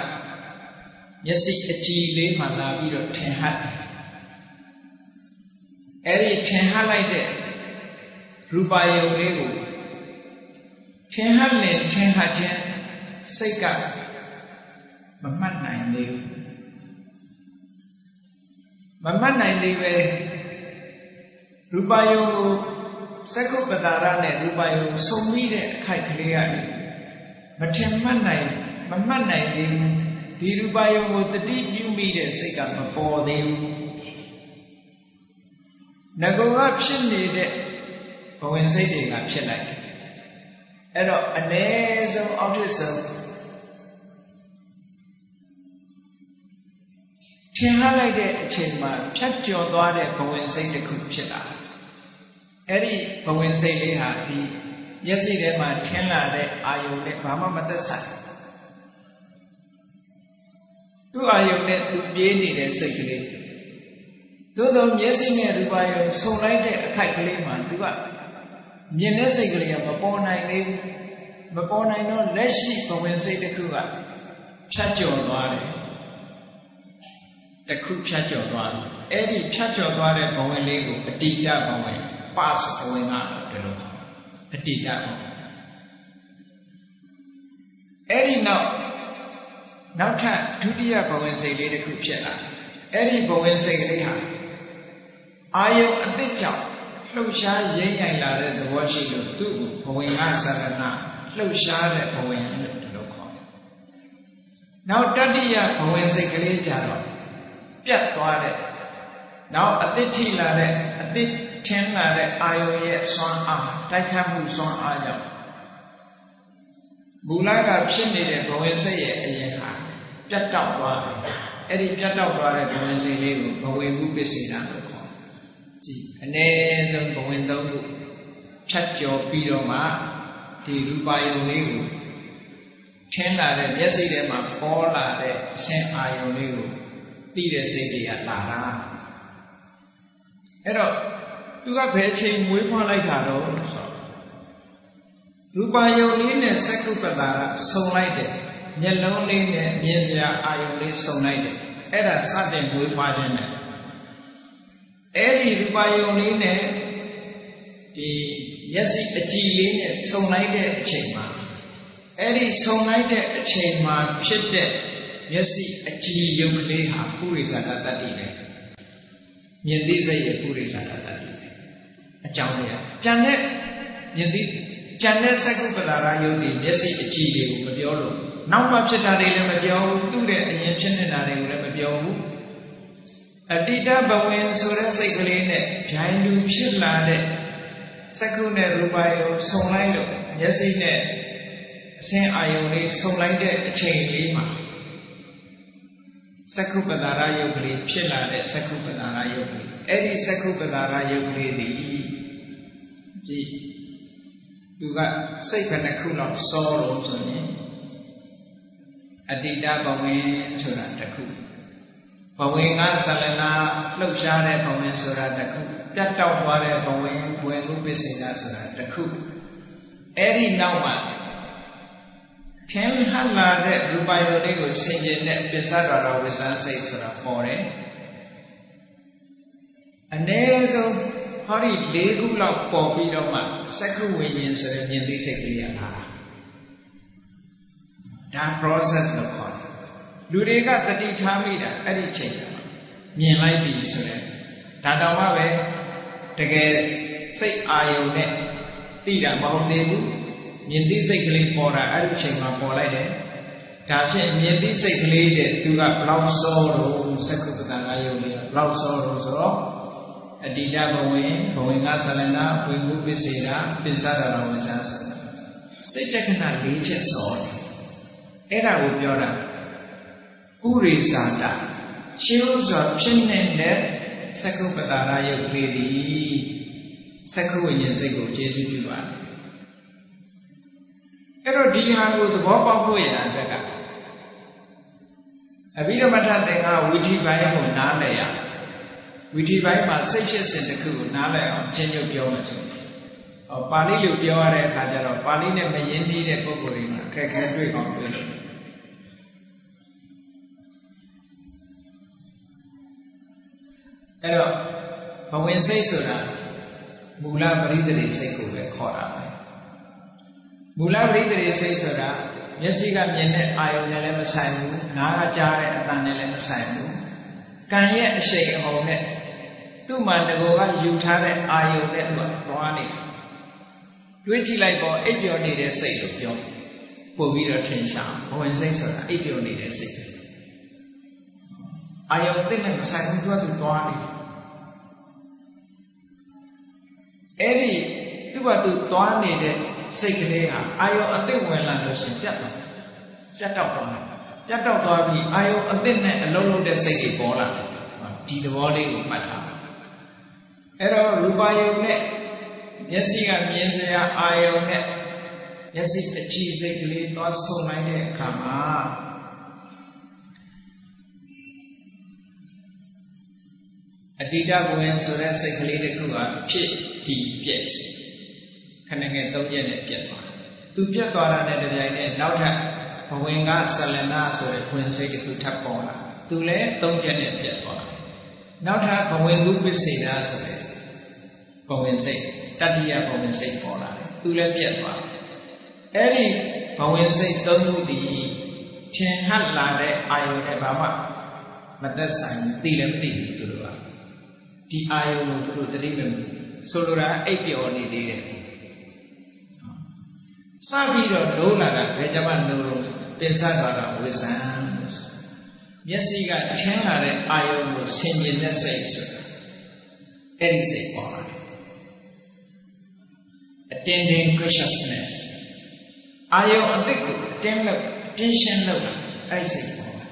မျက်စိအကြည်လေးမှလာပြီးတော့ထင်ဟပ်တယ်အဲ့ဒီထင်ဟပ်လိုက်တဲ့ရူပါယုံလေးကိုထင်ဟပ်နေထင်ဟပ်ခြင်းစိတ်ကမမှတ်နိုင်သေးဘူးမမှတ်နိုင်သေးပဲ ရူပါယုံကိုစက္ခုပတာရနဲ့ရူပါယုံဆုံပြီးတဲ့အခိုက်ကလေးကနေမထင်မှတ်နိုင်မမှတ်နိုင်သေးဘူးဒီရူပါယုံကိုတတိပြုမိတဲ့စိတ်ကမပေါ်သေးဘူးငကောကဖြစ်နေတဲ့ဘဝင်စိတ်တွေကဖြစ်လိုက်တယ်အဲ့တော့အ ਨੇ ဆုံးအောက်ထစ်ဆုံးထင်ဟလိုက်တဲ့အချိန်မှာဖြတ်ကျော်သွားတဲ့ဘဝင်စိတ်တစ်ခုဖြစ်လာ အဲ့ဒီဘဝင်စိတ်လေးဟာဒီမျက်စိထဲမှာထင်းလာတဲ့အာယုန်နဲ့ဘာမှမသက်ဆိုင်သူ့အာယုန်နဲ့သူပြေးနေတဲ့စိတ်ကလေးသို့သောမျက်စိနဲ့ရူပါယုံဆုံလိုက်တဲ့အခိုက်ကလေးမှာသူကမြင်တဲ့စိတ်ကလေးကမပေါ်နိုင်သေးဘူးမပေါ်နိုင်တော့လက်ရှိဘဝင်စိတ်တစ်ခုကဖြတ်ကျော်သွားတယ်တစ်ခုဖြတ်ကျော်သွားတယ်အဲ့ဒီဖြတ်ကျော်သွားတဲ့ဘဝင်လေးကိုအတိတဘဝင် pass ဘဝင်ကဒီလိုခေါ်အတိတဘဝင်အဲ့ဒီနောက်နောက်ထပ်ဒုတိယဘဝင်စိတ်လေးတစ်ခုဖြစ်လာအဲ့ဒီဘဝင်စိတ်ကလေးဟာအာယုံအသစ်ကြောင့်လှုပ်ရှားရိမ့်ရိုင်လာတဲ့သဘောရှိလို့သူ့ကိုဘဝင်ကသရဏလှုပ်ရှားတဲ့ဘဝင်လို့ဒီလိုခေါ်တယ်။နောက်တတိယဘဝင်စိတ်ကလေးကြတော့ပြတ်သွားတဲ့နောက်အသစ်ထိလာတဲ့အသစ် ထင်းလာတဲ့အာယုံရဲ့စွမ်းအားတိုက်ခတ်မှုစွမ်းအားကြောင့်မူလကဖြစ်နေတဲ့ဘဝင်စိတ်ရဲ့အရင်ဟာပြတ်တောက်သွားတယ်။အဲ့ဒီပြတ်တောက်သွားတဲ့ဘဝင်စိတ်လေးကိုဘဝင်မှုပစ္စေတာလို့ခေါ်ကြည့်အ ਨੇ ဆုံးဘဝင်သုံးခုဖြတ်ကျော်ပြီးတော့မှဒီရူပါယုံလေးကိုထင်းလာတဲ့မျက်စိထဲမှာပေါ်လာတဲ့အဆင်းအာယုံလေးကိုသိတဲ့စိတ်တွေကလာတာအဲ့တော့ သူကဘယ်ချိန်မွေးဖွားလိုက်တာတော့ဆိုတော့ရူပါယုံလေးနဲ့စက္ကုပ္ပတာကဆုံလိုက်တယ်မျက်လုံးလေးနဲ့မြင်စရာအာယုံလေးဆုံလိုက်တယ်အဲ့ဒါစတင်မွေးဖွားခြင်းနဲ့အဲ့ဒီရူပါယုံလေးနဲ့ဒီမျက်စိအကြည်လေးနဲ့ဆုံလိုက်တဲ့အချိန်မှာအဲ့ဒီဆုံလိုက်တဲ့အချိန်မှာဖြစ်တဲ့မျက်စိအကြည်ယုံကလေးဟာပုရိသတာတတ္တိပဲမြင်သိစိတ်ရဲ့ပုရိသတာတတ္တိပဲ အကြောင်းတရားကြံတဲ့မြင်သိကြံတဲ့စက္ကုပ္ပတာရယုတ်ဒီမျက်စိအကြည်တွေကိုမပြောလို့နောက်မှဖြစ်တာတွေလည်းမပြောဘူးသူ့တဲ့အရင်ဖြစ်နေတာတွေကိုလည်းမပြောဘူးအတိတဘဝင်ဆိုတဲ့စိတ်ကလေးနဲ့ဗျိုင်းလူဖြစ်လာတဲ့စက္ခုနဲ့ရူပါယုံဆုံလိုက်လို့မျက်စိနဲ့အစင်းအာယုံလေးဆုံလိုက်တဲ့အချိန်လေးမှာစက္ခုပတာရယုတ်ကလေးဖြစ်လာတဲ့စက္ခုပတာရယုတ်ကလေး အဲ့ဒီစက္ခုပတာရယုတ်ကလေးဒီကြည့်သူကစိတ်ခဏခုလောက်စောလို့ဆိုရင်အတ္တိတဘဝင်ဆိုတာတစ်ခုဘဝင်ကဆလနာလှုပ်ရှားတဲ့ဘဝင်ဆိုတာတစ်ခုပြတ်တောက်သွားတဲ့ဘဝင်ဘဝင်ဥပ္ပစေနာဆိုတာတစ်ခုအဲ့ဒီနောက်မှာထင်ဟလာတဲ့ရူပယောလေးကိုဆင်ကျင်တဲ့ပိဿဒွါရဝိဇ္ဇန်စိတ်ဆိုတာပေါ်တယ် အ ਨੇ ဆုံးဟောဒီ၄ခုလောက်ပေါ်ပြီးတော့မှစက္ခုဝိညာဉ်ဆိုတဲ့မြင်သိစိတ်ကလေးရလာတာဒါ process လို့ခေါ်တယ်လူတွေကတတိထားမိတာအဲ့ဒီချိန်မြင်လိုက်ပြီဆိုတဲ့ဒါတောင်မှပဲတကယ်စိတ်အာယုံနဲ့သိတာမဟုတ်သေးဘူးမြင်သိစိတ်ကလေးပေါ်တာအဲ့ဒီချိန်မှာပေါ်လိုက်တယ်ဒါဖြင့်မြင်သိစိတ်ကလေးတဲ့သူကဘလောက်စောတော့စက္ကုပ္ပတန်အာယုံလေးဘလောက်စောတော့ဆိုတော့ အတိတဘဝင်ဘဝင်ကဆလနာဝိမှုပစ္စေတာပစ္ဆဒရဝဇ္ဇဆိုစိတ်တက္ကနာ၄ချက်စောတယ်အဲ့ဒါကိုပြောတာပုရိသတာရှင်းဥစွာဖြစ်နေတဲ့သက္ကုပ္ပတာရယုတ်ကလေးသည်သက္ကုဝိညာဉ်စိတ်ကိုကျေစုပြုပါတယ်အဲ့တော့ဒီဟာကိုသဘောပေါက်ဖို့ရတဲ့ကအဘိဓမ္မထသင်္ကဝိဓိပိုင်းကိုနားလည်ရ ဝိဓိပိုင်းမှာစိတ်ဖြစ်စဉ်တစ်ခုကိုနားလည်အောင်ချင်းချုပ်ပြောမယ်ဆိုဟောပါဠိလိုပြောရတဲ့အခါကျတော့ပါဠိနဲ့မရင်းနှီးတဲ့ပုဂ္ဂိုလ်တွေမှာအခက်အခဲတွေ့အောင်တွေ့လို့အဲ့တော့ဘဝင်စိတ်ဆိုတာမူလပရိသေစိတ်ကိုပဲခေါ်တာပဲမူလပရိသေစိတ်ဆိုတာမျက်စိကမြင်တဲ့အာယုံနဲ့လည်းမဆိုင်ဘူးနားကကြားတဲ့အသံနဲ့လည်းမဆိုင်ဘူးကံရဲ့အရှိန်အဟုန်နဲ့ သူ့မှာငကိုကယူထားတဲ့အာယုံနဲ့သူကသွားနေတယ်တွေးကြည့်လိုက်တော့အိပ်ပျော်နေတဲ့စိတ်လို့ပြောပို့ပြီးတော့ထင်ရှားဘဝင်စိတ်ဆိုတာအိပ်ပျော်နေတဲ့စိတ်အာယုံသိတဲ့မဆိုင်ဘူးသူကသူသွားနေအဲ့ဒီသူ့ဘာသူသွားနေတဲ့စိတ်ကလေးဟာအာယုံအသိဝင်လာလို့ရှင်ပြတ်သွားပြတ်တော့သွားပြတ်တော့သွားပြီးအာယုံအသိနဲ့အလုံးလုံးတဲ့စိတ်တွေပေါ်လာတယ်ဒီသဘောလေးကိုမှတ်ထား အဲ့တော့ရူပါယုံနဲ့မျက်စိကမြင်စရာအာယုံနဲ့မျက်စိအကြည့်စိတ်ကလေးသွားဆုံနိုင်တဲ့အခါမှာအတိတဘဝင်ဆိုတဲ့စိတ်ကလေးတစ်ခုကဖြစ်တည်ပြည့်ခဏငယ်သုံးရက်နဲ့ပြတ်သွားသူပြတ်သွားတာနဲ့တပြိုင်နက်နောက်ထပ်ဘဝင်ကဆလနာဆိုတဲ့ဝင်စိတ်တစ်ခုထပ်ပေါ်လာသူလည်းသုံးချက်နဲ့ပြတ်သွား နောက်ထပ်ဘဝင်ကုပ္ပစေနာဆိုတဲ့ဘဝင်စိတ်တတ္တိယဘဝင်စိတ်ပေါ်လာတယ်သူလည်းပြတ်သွားအဲ့ဒီဘဝင်စိတ်သုံးခုတည်ထင်ဟပ်လာတဲ့အာယုန်နဲ့ဘာမှမသက်ဆိုင်ဘူးသိလည်းမသိဘူးသူတို့ကဒီအာယုန်ကိုသူတို့တတိမဆိုလိုတာအိပ်ပျော်နေသေးတယ်စပြီးတော့လုံးလာတာဘယ်ကြမှာလုံးလို့ပင်စသွားတာဝိဇံ မျက်စိကထင်းလာတဲ့အာယုံကိုဆင်ញင်တဲ့စိတ်ဆိုတာအဲ့ဒီစိတ်ပေါ်လာတယ် attending consciousness အာယုံအတိတ်ကို attend လုပ် attention လုပ်တာအဲ့စိတ်ပေါ်လာ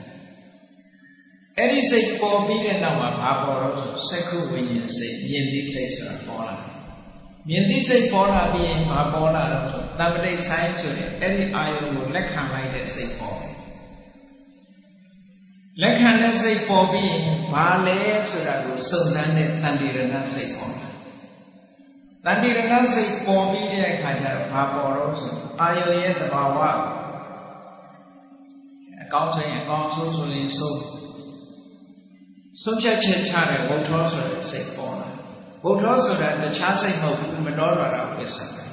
အဲ့ဒီစိတ်ပေါ်ပြီးတဲ့နောက်မှာဘာပေါ်တော့ဆိုစက္ခုဝိညာဉ်စိတ်မြင်သိစိတ်ဆိုတာပေါ်လာတယ်မြင်သိစိတ်ပေါ်လာပြီးရင်ဘာပေါ်လာတော့ဆိုတမ္ပတိဆိုင်ဆိုတဲ့အဲ့ဒီအာယုံကိုလက်ခံလိုက်တဲ့စိတ်ပေါ်တယ် လက်ခံတဲ့စိတ်ပေါ်ပြီးရင်ဘာလဲဆိုတာကိုစုံစမ်းတဲ့တန်တိရဏစိတ်ပေါ်လာတန်တိရဏစိတ်ပေါ်ပြီးတဲ့အခါကျတော့ဘာပေါ်တော့ဆိုအာယုံရဲ့သဘာဝအကောင်းဆိုရင်အကောင်းဆိုးဆိုရင်ဆိုးဆုံးဖြတ်ချက်ချတဲ့ဝုထောဆိုတဲ့စိတ်ပေါ်လာဘုဒ္ဓဆိုတာတခြားစိတ်မဟုတ်ဘူးမတော်ရတာဝိသပဲ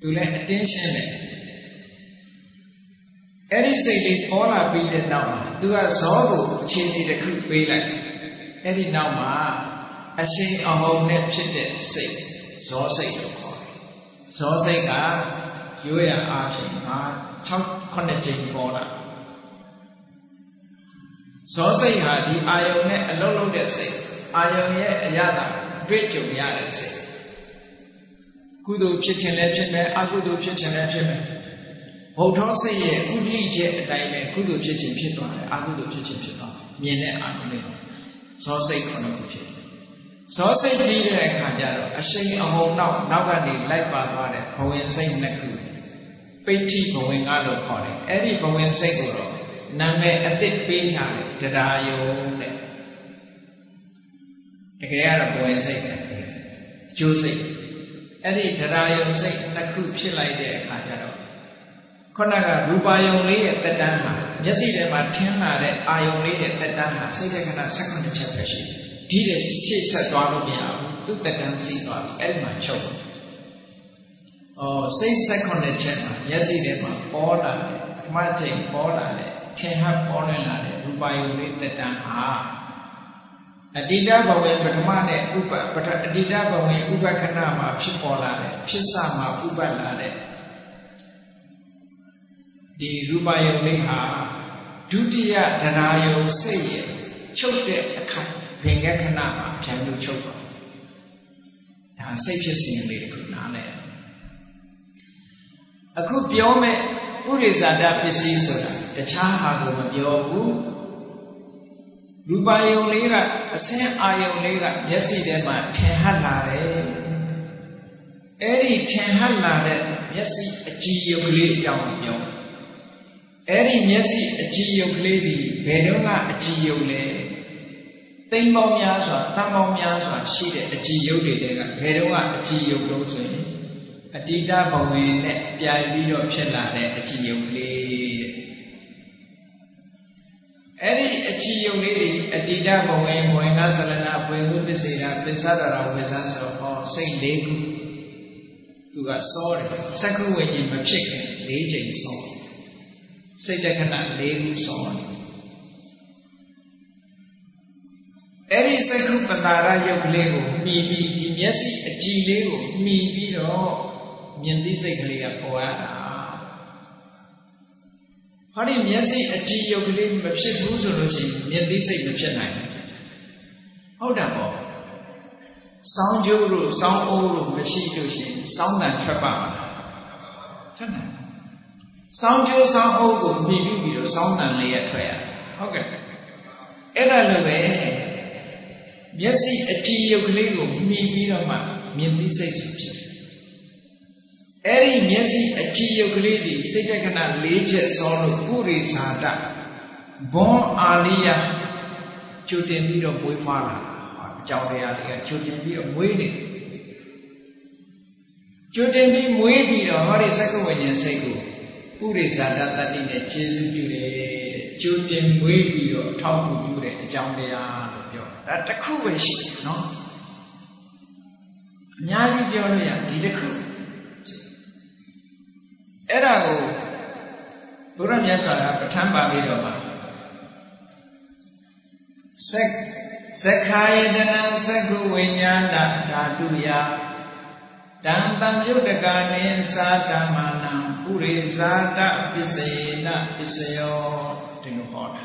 သူလည်း attention နဲ့ အဲ့ဒီစိတ်လေးပေါ်လာပြီးတဲ့နောက်မှာသူကဇောကိုအခြေအနေတစ်ခုပေးလိုက်အဲ့ဒီနောက်မှာအရှိန်အဟုန်နဲ့ဖြစ်တဲ့စိတ်ဇောစိတ်လို့ခေါ်တယ်ဇောစိတ်ကရိုးရအားဖြင့်ဟာ6 9ကြိမ်ပေါ်လာဇောစိတ်ဟာဒီအာယုံနဲ့အလုံးလုံးတဲ့စိတ်အာယုံရဲ့အရသာတွေ့ကြုံရတဲ့စိတ်ကုသိုလ်ဖြစ်ခြင်းလည်းဖြစ်မယ်အကုသိုလ်ဖြစ်ခြင်းလည်းဖြစ်မယ် ဘုံထောစိတ်ရဲ့ဥဒိချက်အတိုင်းပဲကုသိုလ်ဖြစ်ခြင်းဖြစ်သွားတယ်အကုသိုလ်ဖြစ်ခြင်းဖြစ်သွားမြင်တဲ့အာယုံလေးဇောစိတ်ခေါ်လို့ဖြစ်ဇောစိတ်ပြီးတဲ့အခါကျတော့အရှိန်အဟုန်နောက်နောက်ကနေလိုက်ပါသွားတဲ့ဘဝင်စိတ်နှစ်ခုပိဋ္ဌိဘဝင်ကလို့ခေါ်တယ်အဲ့ဒီဘဝင်စိတ်ကိုတော့နာမည်အသစ်ပေးထားတယ်တရားယုံတဲ့တကယ်ကတော့ဘဝင်စိတ်ပဲကျိုးစိတ်အဲ့ဒီတရားယုံစိတ်တစ်ခုဖြစ်လိုက်တဲ့အခါကျတော့ ခုနကရူပါယုံလေးရဲ့တက်တန်းမှာမျက်စိထဲမှာထင်းလာတဲ့အာယုံလေးရဲ့တက်တန်းဟာစိတ်တက္ကနာ16ချက်ပဲရှိတယ်ဒီတဲ့ရှေ့ဆက်သွားလို့မရဘူးသူ့တက်တန်းစီးသွားပြီအဲ့ဒီမှာချုပ်တယ်အော်စိတ်16ချက်မှာမျက်စိထဲမှာပေါ်လာတယ်ဓမ္မချိန်ပေါ်လာတယ်ထင်ဟပ်ပေါ်လွင်လာတဲ့ရူပါယုံလေးတက်တန်းဟာအတိတဘဝင်ပထမနဲ့ဥပပထအတိတဘဝင်ဥပခဏမှာဖြစ်ပေါ်လာတဲ့ဖြစ်စမှာဥပလာတဲ့ ဒီရူပါယုံလေးဟာဒုတိယဒရာယုံစိတ်ရဲ့ချုပ်တဲ့အခိုင်ဘင်ကခဏမှာပြန်လို့ချုပ်တော့ဒါစိတ်ဖြစ်စဉ်လေးတစ်ခုနားလဲအခုပြောမဲ့ပုရိသတာပစ္စည်းဆိုတာတခြားဟာကိုမပြောဘူးရူပယုံလေးကအစင်းအာယုံလေးကမျက်စိထဲမှာထင်ဟပ်လာတယ်အဲ့ဒီထင်ဟပ်လာတဲ့မျက်စိအကြည်ယုတ်ကလေးအကြောင်းပြော အဲ့ဒီမျက်စိအကြည်ယုတ်ကလေးဒီဘယ်တော့ကအကြည်ယုတ်လဲသိမ့်ပေါင်းများစွာတန်ပေါင်းများစွာရှိတဲ့အကြည်ယုတ်တွေကဘယ်တော့ကအကြည်ယုတ်လို့ဆိုရင်အတိတဘဝင်နဲ့ပြိုင်ပြီးတော့ဖြစ်လာတဲ့အကြည်ယုတ်ကလေးတဲ့အဲ့ဒီအကြည်ယုတ်လေးတွေအတိတဘဝင်ဘဝင်ကဆလနာဘွေဟုပစ္စေတာပစ္ဆဒရာဝိဇ္ဇန်ဆိုတော့စိတ်လေးခုသူကစောတယ်စက္ခုဝိညာဉ်မဖြစ်ခင်၄ချိန်စော စိတ်တခဏ၄ခုစောတယ်အဲ့ဒီစက္ခုပတာရယုတ်ကလေးကိုမှီပြီးဒီမျက်စိအကြည်လေးကိုမှီပြီးတော့မြင်သိစိတ်ကလေးကပေါ်ရတာဟောဒီမျက်စိအကြည်ယုတ်ကလေးမဖြစ်ဘူးဆိုလို့ရှိရင်မြင်သိစိတ်မဖြစ်နိုင်ဘူးဟုတ်တယ်ပေါ့စောင်းကျိုးလို့စောင်းအိုးလို့မရှိလို့ရှိရင်စောင်းတန်ထွက်ပါမလားထွက်နိုင် စောင်းကျိုးစောင်းအိုးကိုမြည်ပြီးပြီးတော့စောင်းတန်လေးရထွက်ရဟုတ်ကဲ့အဲ့ဒါလိုပဲမျက်စိအကြည်ယုတ်ကလေးကိုမြည်ပြီးတော့မှမြင်သိစိတ်ဆိုဖြစ်တယ်အဲ့ဒီမျက်စိအကြည်ယုတ်ကလေးဒီစိတ်တက္ကနာ၄ချက်စောလို့ပုရိဇာတဘွန်အာလိယကျူတင်ပြီးတော့မွေးဖွားလာအကြောင်းတရားတွေကကျူတင်ပြီးတော့မွေးနေကျူတင်ပြီးမွေးပြီးတော့ဟောဒီသက္ကဝိညာဉ်စိတ်ကို ပုရိဇာတတတိနဲ့ခြေစွပြုတယ်ကျူတင်မွေးပြီးတော့ထောက်ကူပြုတဲ့အကြောင်းတရားလို့ပြောတာဒါတစ်ခုပဲရှိတယ်နော်အများကြီးပြောလို့ရဒီတစ်ခုအဲ့ဒါကိုဘုရားမြတ်စွာဘုရားပဋ္ဌာန်းပါဠိတော်မှာစက်သက္ခာယတနာသက္ကုဝိညာဏဓာတုယတံတံယုတ်တကာနိသာဓမ္မနံ ပုရိဇာတပစ္စယေနပစ္စယောဒီလိုဟောတာ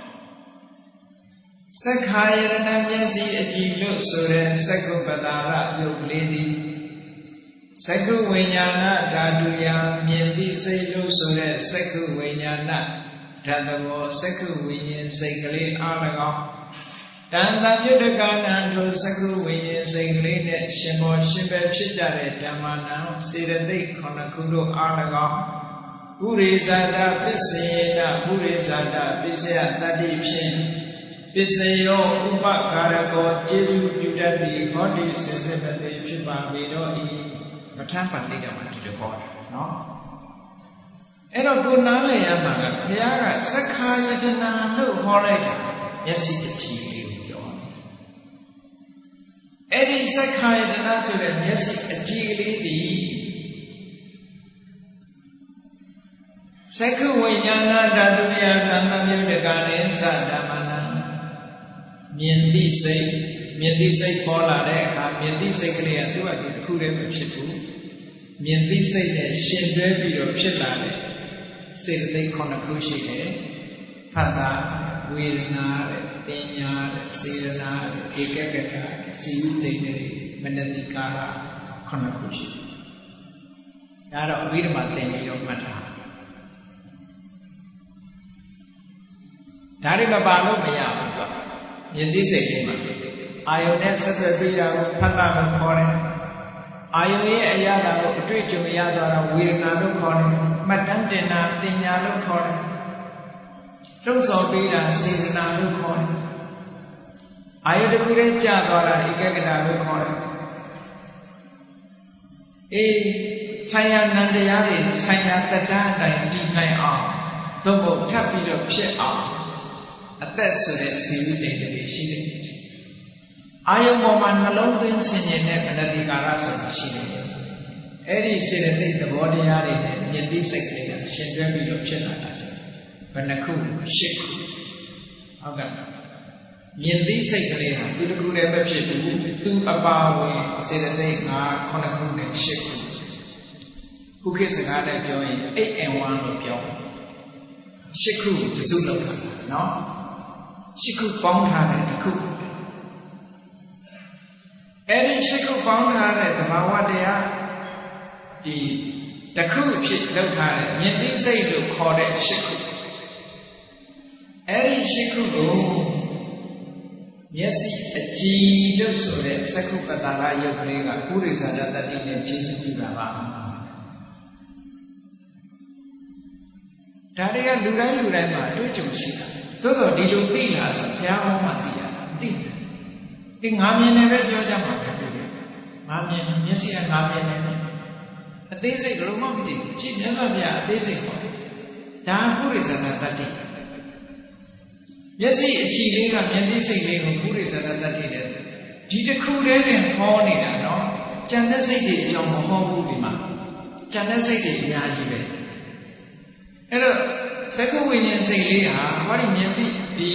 သက္ခာယတနာမျက်စိအကြည့်လို့ဆိုတဲ့သက္ကုပ္ပတာရယုတ်လေးသည်သက္ကုဝိညာဏဓာတုယမြင်သိစိတ်လို့ဆိုတဲ့သက္ကုဝိညာဏဓာတ်တော်သက္ကုဝိညာဉ်စိတ်ကလေးအား၎င်းတန်တမြုတကနံထိုသက္ကုဝိညာဉ်စိတ်ကလေးနဲ့ရှင်မောရှင်ပဲဖြစ်ကြတဲ့ဓမ္မနံစေတသိက်ခုနှစ်ခုတို့အား၎င်း ပုရိဇာတပစ္စယေနပုရိဇာတပစ္စယတတ္တိဖြင့်ပစ္စယောဥပကာရကောကျေစုပြုတတ်သည့်ဟောဒီစေတသိက်ဖြစ်ပါပေတော့၏ပဋ္ဌာန်းပါဠိတော်မှာဒီလိုဟောတာနော်အဲ့တော့ကိုနားလည်ရမှာကဘုရားကသက္ခာယတနာလို့ဟောလိုက်တာမျက်စိတစ်ချီလေးကိုပြောတယ်အဲ့ဒီသက္ခာယတနာဆိုတဲ့မျက်စိအကြည့်ကလေးဒီ သက္ခဝိညာဏဓာတုယဓမ္မမြုတကနိသဓမ္မနာမြင်သိစိတ်မြင်သိစိတ်ပေါ်လာတဲ့အခါမြင်သိစိတ်ကလေးကသူ့အတူတစ်ခုတည်းမဖြစ်ဘူးမြင်သိစိတ်နဲ့ရှင်တွဲပြီးတော့ဖြစ်လာတဲ့စေတသိက်ခုနှစ်ခုရှိတယ်ဖတ်တာဝေဒနာတဲ့တင်ညာတဲ့စေရနာတဲ့ဧကကထစီဥသိတဲ့မနတိကာရခုနှစ်ခုရှိတယ်ဒါတော့အဘိဓမ္မာသင်ပြီးတော့မှတ်တာ ဒါတွေမပါလို့မရဘူးကွာမြင်သိစိတ်လေးမှာအာယုန်နဲ့ဆက်ဆက်ပြီးတာကိုဖတ်တာလို့ခေါ်တယ်အာယုန်ရဲ့အရာတာကိုအတွေ့အကြုံရသွားတာဝေဒနာလို့ခေါ်တယ်မှတ်တမ်းတင်တာတင်ညာလို့ခေါ်တယ်လှုပ်ဆော်ပေးတာစေတနာလို့ခေါ်တယ်အာယုန်တစ်ခုတည်းကြာသွားတာဧကဂတလို့ခေါ်တယ်အေးဆိုင်ရာနန္တရားတွေဆိုင်ရာတတ္တအတိုင်းတည်နိုင်အောင်သို့မဟုတ်ထပ်ပြီးတော့ဖြစ်အောင် အသက်ဆိုတဲ့ဇီဝတိတ်တွေရှိတယ်အာယုံပေါ်မှာနှလုံးသွင်းဆင်ခြင်တဲ့မနတိကာရဆိုတာရှိတယ်အဲ့ဒီစေတသိက်သဘောတရားတွေနဲ့မြင့်သိစိတ်ကလေးကရှင်တွဲပြီးတော့ဖြစ်လာတာဆိုဘယ်နှခုရှစ်ခုဟုတ်ကဲ့မြင့်သိစိတ်ကလေးဟာသူတစ်ခုတည်းပဲဖြစ်ဘူးသူအပါဝင်စေတသိက်၅ခုနှစ်ခုနဲ့ရှစ်ခုခုခေတ်စကားနဲ့ပြောရင် 8 and 1လို့ပြောရှစ်ခုတစုလောက်တာနော် ရှိခုပေါင်းထားတဲ့တစ်ခုအဲ့ဒီရှိခုပေါင်းထားတဲ့သဘာဝတရားဒီတစ်ခုဖြစ်လောက်ထားတဲ့မြင်သိစိတ်လို့ခေါ်တဲ့ရှိခုအဲ့ဒီရှိခုကိုမျက်စိအကြည်လို့ဆိုတဲ့သက္ခုပတာရယုတ်ကလေးကပုရိသဒတတိနဲ့ခြေစွပြုတာပါဒါတွေကလူတိုင်းလူတိုင်းမှာအတွေ့အကြုံရှိတာ သို့တော့ဒီလိုသိလားဆိုဘုရားဟောမှသိရတာသိတယ်ဒီငါမြင်တယ်ပဲပြောကြမှာပဲငါမြင်မျက်စိကငါမြင်တယ်အသေးစိတ်ဘယ်လိုမှမသိဘူးကြည့်မြတ်စွာဘုရားအသေးစိတ်ဟောဒါပုရိသဒတတိမျက်စိအချီလေးကမျက်သိစိတ်လေးကိုပုရိသဒတတိတဲ့ဒီတစ်ခုတည်းနဲ့ဟောနေတာနော်ကြံတဲ့စိတ်တွေအကြောင်းမဟောဘူးဒီမှာကြံတဲ့စိတ်တွေအများကြီးပဲအဲ့တော့ စက္ကဝိညာဉ်စိတ်လေးဟာဟောဒီမြင်သိဒီ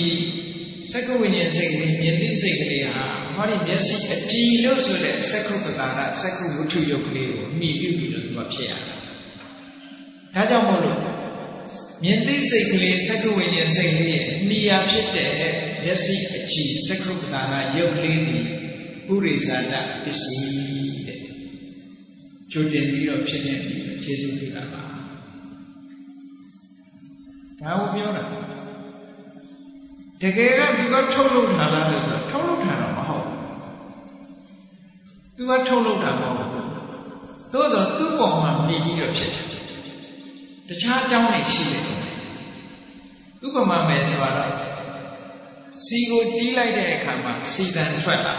စက္ကဝိညာဉ်စိတ်ကလေးမြင်သိစိတ်ကလေးဟာဟောဒီမျက်စိအကြည်လို့ဆိုတဲ့စက္ခုပတာရစက္ခုဝတ္ထုယုတ်ကလေးကိုမိပြုပြီးတော့သူကဖြစ်ရတာဒါကြောင့်မို့လို့မြင်သိစိတ်ကလေးစက္ခုဝိညာဉ်စိတ်ကလေးရဲ့မိယာဖြစ်တဲ့မျက်စိအကြည်စက္ခုပတာရယုတ်ကလေးဒီဥရိဇာတပစ္စည်းတဲ့ကြိုတင်ပြီးတော့ဖြစ်နေပြီးခြေစွပ်ပြတာပါ ဒါကိုပြောတာတကယ်ကသူကထုတ်လုပ်ထားတာလို့ဆိုထုတ်လုပ်ထားတာမဟုတ်ဘူးသူကထုတ်လုပ်တာမဟုတ်ဘူးသို့တော့သူ့ပုံမှာမြင်ပြီးတော့ဖြစ်တယ်တခြားအကြောင်းတွေရှိတယ်ဥပမာမယ်ဆိုတော့စီကိုတီးလိုက်တဲ့အခါမှာစီတန်ထွက်လာ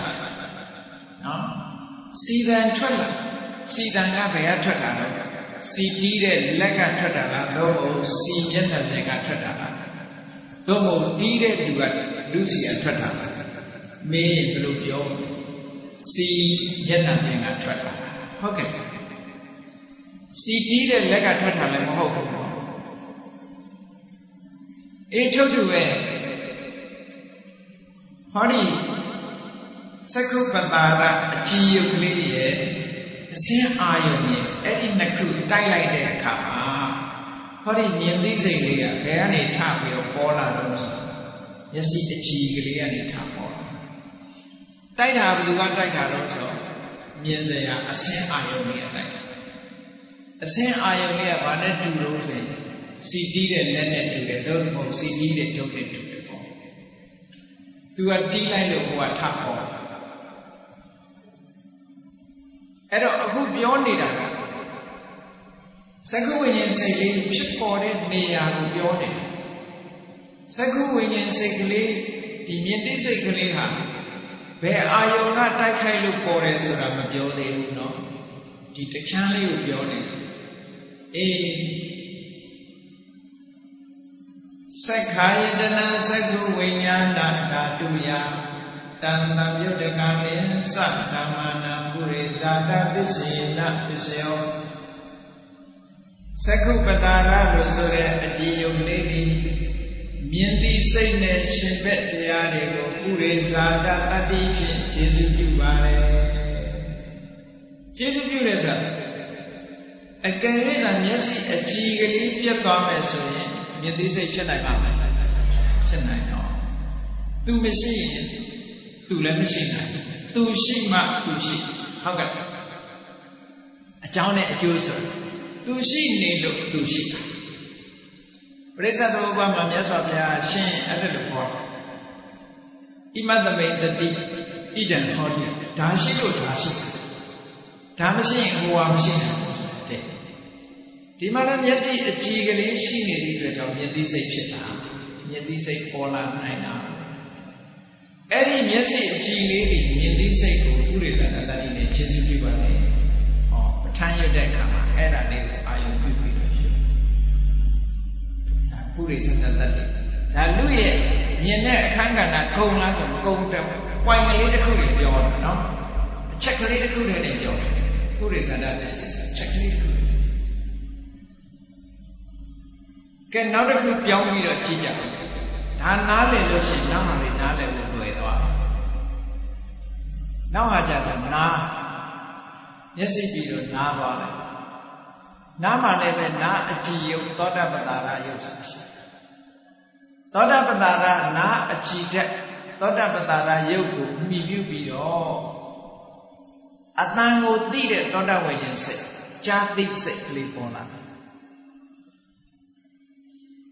နော်စီတန်ထွက်လာစီတန်ကဘယ်ကထွက်လာလဲ စီတီးတဲ့လက်ကထွက်တာလားသို့မဟုတ်စီမျက်နှာပြင်ကထွက်တာလားသို့မဟုတ်တီးတဲ့လူကလူစီကထွက်တာလားမင်းဘယ်လိုပြောစီမျက်နှာပြင်ကထွက်တာဟုတ်ကဲ့စီတီးတဲ့လက်ကထွက်တာလည်းမဟုတ်ဘူးအေးထုတ်ထုတ်ပဲဟောဒီသက္ခုပတာရအကြည်ယုတ်ကလေးရဲ့ အစင်းအာယုံရဲ့အဲ့ဒီနှစ်ခုတိုက်လိုက်တဲ့အခါမှာဟောဒီမြင်သိစိတ်လေးကဘယ်ကနေထပြီးတော့ပေါ်လာတော့ဆိုမျက်စိအကြည်ကလေးကနေထပေါ်လာတိုက်တာဘယ်သူကတိုက်တာတော့ဆိုမြင်စရာအစင်းအာယုံလေးကတိုက်တာအစင်းအာယုံလေးကဘာနဲ့တူလို့ဆိုရင်စီတီးတဲ့လက်နဲ့တူတယ်သို့မဟုတ်စီတီးတဲ့ရုပ်နဲ့တူတယ်ပေါ့သူကတီးလိုက်လို့ဟိုကထပေါ် အဲ့တော့အခုပြောနေတာကသက္ကဝိညာဉ်စိတ်လေးဖြစ်ပေါ်တဲ့နေရာကိုပြောနေတယ်သက္ကဝိညာဉ်စိတ်ကလေးဒီမြင့်တိစိတ်ကလေးဟာဘယ်အာယုံကတိုက်ခိုက်လို့ပေါ်တယ်ဆိုတာမပြောသေးဘူးเนาะဒီတချမ်းလေးကိုပြောနေတယ်အေးသက္ခာယတနာသက္ကုဝိညာဏဓာတုယ တံတံယုတ်တကမေသသမ္မာနာပုရိဇာတပစ္စေနပစ္စယောသက္ခုပတာရလို့ဆိုတဲ့အကြည်ယုံလေးသည်မြင်သိစိတ်နဲ့ရှင်ဘက်တရားတွေကိုပုရိဇာတတတ္တိဖြင့်ခြေစွပြုပါလေခြေစွပြုတယ်ဆိုတာအကယ်၍သာမျက်စိအကြည်ကလေးပြတ်သွားမယ်ဆိုရင်မြင်သိစိတ်ဖြစ်နိုင်ပါ့မလားဖြစ်နိုင်တော့သူမရှိရင် သူလည်းမရှိနိုင်သူရှိမှသူရှိဟုတ်ကဲ့အကြောင်းနဲ့အကျိုးဆိုသူရှိနေလို့သူရှိတာပရိစ္ဆေသမုပ္ပါမှာမြတ်စွာဘုရားရှင်းအဲ့ဒါလိုဟောဣမသမိတတိဣဒံဟောတယ်ဒါရှိလို့ဒါရှိဒါမရှိရင်ဟိုဟာမရှိနိုင်ဘူးဆိုတဲ့ဒီမှာလည်းမျက်စိအကြည်ကလေးရှိနေတဲ့အတွက်ကြောင့်မျက်သိစိတ်ဖြစ်တာမျက်သိစိတ်ပေါ်လာနိုင်တာ အဲ့ဒီမျက်စိအကြည်လေးဒီမျက်သိစိတ်ကိုဥရိသနာတတိနဲ့ခြေစွပြုပါလေဟောပဋ္ဌာန်းရတဲ့အခါမှာအဲ့ဒါလေးကိုအာယုပြုပြီးတော့ရှုဒါပုရိသနာတတိဒါလူရဲ့မြင်တဲ့အခန်းကဏ္ဍဂုံလားဆိုဂုံတဲ့ပွိုင်ကလေးတစ်ခုကိုပြောတာနော်အချက်ကလေးတစ်ခုတည်းနဲ့ပြောတယ်ပုရိသနာတတိချက်ကလေးတစ်ခုကဲနောက်တစ်ခုပြောင်းပြီးတော့ကြည့်ကြအောင်ဒါနားလည်လို့ရှိရင်နောက်ဟာလေးနားလည်လို့လွယ်သွား နောက်ဟာကြတော့နားမျက်စိကြည့်တော့နားသွားတယ်နားမှလည်းပဲနားအကြည်ယုတ်သောတပတာရယုတ်ဆိုရှိသသောတာပတ္တာရနာအကြည်တက်သောတာပတ္တာရရုပ်ကိုမှီပြုပြီးတော့အတန်ကိုသိတဲ့သောတာဝိညာဉ်စိတ်ကြာသိစိတ်ကလေးပေါ်လာတယ်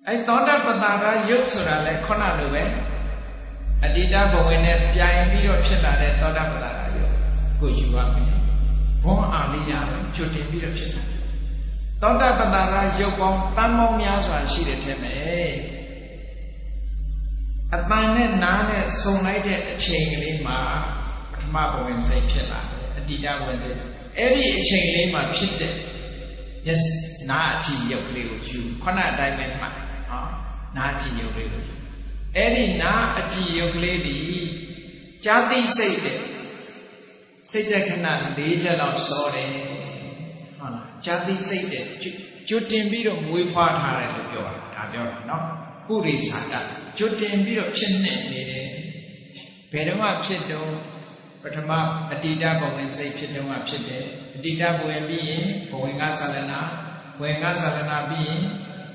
အဲသောတာပတ္တာရရုပ်ဆိုတာလဲခုနလိုပဲ အတ္တိတဘဝင်နဲ့ပြိုင်ပြီးတော့ဖြစ်လာတဲ့သောတာပတ္တာရရုပ်ကိုယူရမယ်ဘွန်အာလိယပဲကျွတ်တင်ပြီးတော့ဖြစ်လာတယ်သောတာပတ္တာရရုပ်ပေါင်းတန်ပေါင်းများစွာရှိတဲ့ထဲမှာအတန်နဲ့နားနဲ့ဆုံလိုက်တဲ့အချိန်ကလေးမှာပထမဘဝင်စိတ်ဖြစ်လာတယ်အတ္တိတဝင်စိတ်အဲ့ဒီအချိန်လေးမှာဖြစ်တဲ့ yes နားအကြည့်ရုပ်လေးကိုယူခုနအတိုင်းပဲမှတ်ဟောနားအကြည့်ရုပ်လေးကိုယူ အဲ့ဒီနားအကြည့်ရုပ်ကလေးဒီကြာတိစိတ်တဲ့စိတ်တဲ့ခဏ၄ချက်လောက်စောတယ်ဟုတ်လားကြာတိစိတ်တဲ့ကျွတ်တင်ပြီးတော့မွေးဖွားထားတယ်လို့ပြောတာဒါပြောတာနော်ကုရိသတာကျွတ်တင်ပြီးတော့ဖြစ်နေနေတယ်ဘယ်တော့မှဖြစ်တော့ပထမအတိတဘဝင်စိတ်ဖြစ်တော့မှဖြစ်တယ်အတိတဘဝင်ပြီးရင်ဘဝင်ကသလနာဘဝင်ကသလနာပြီးရင်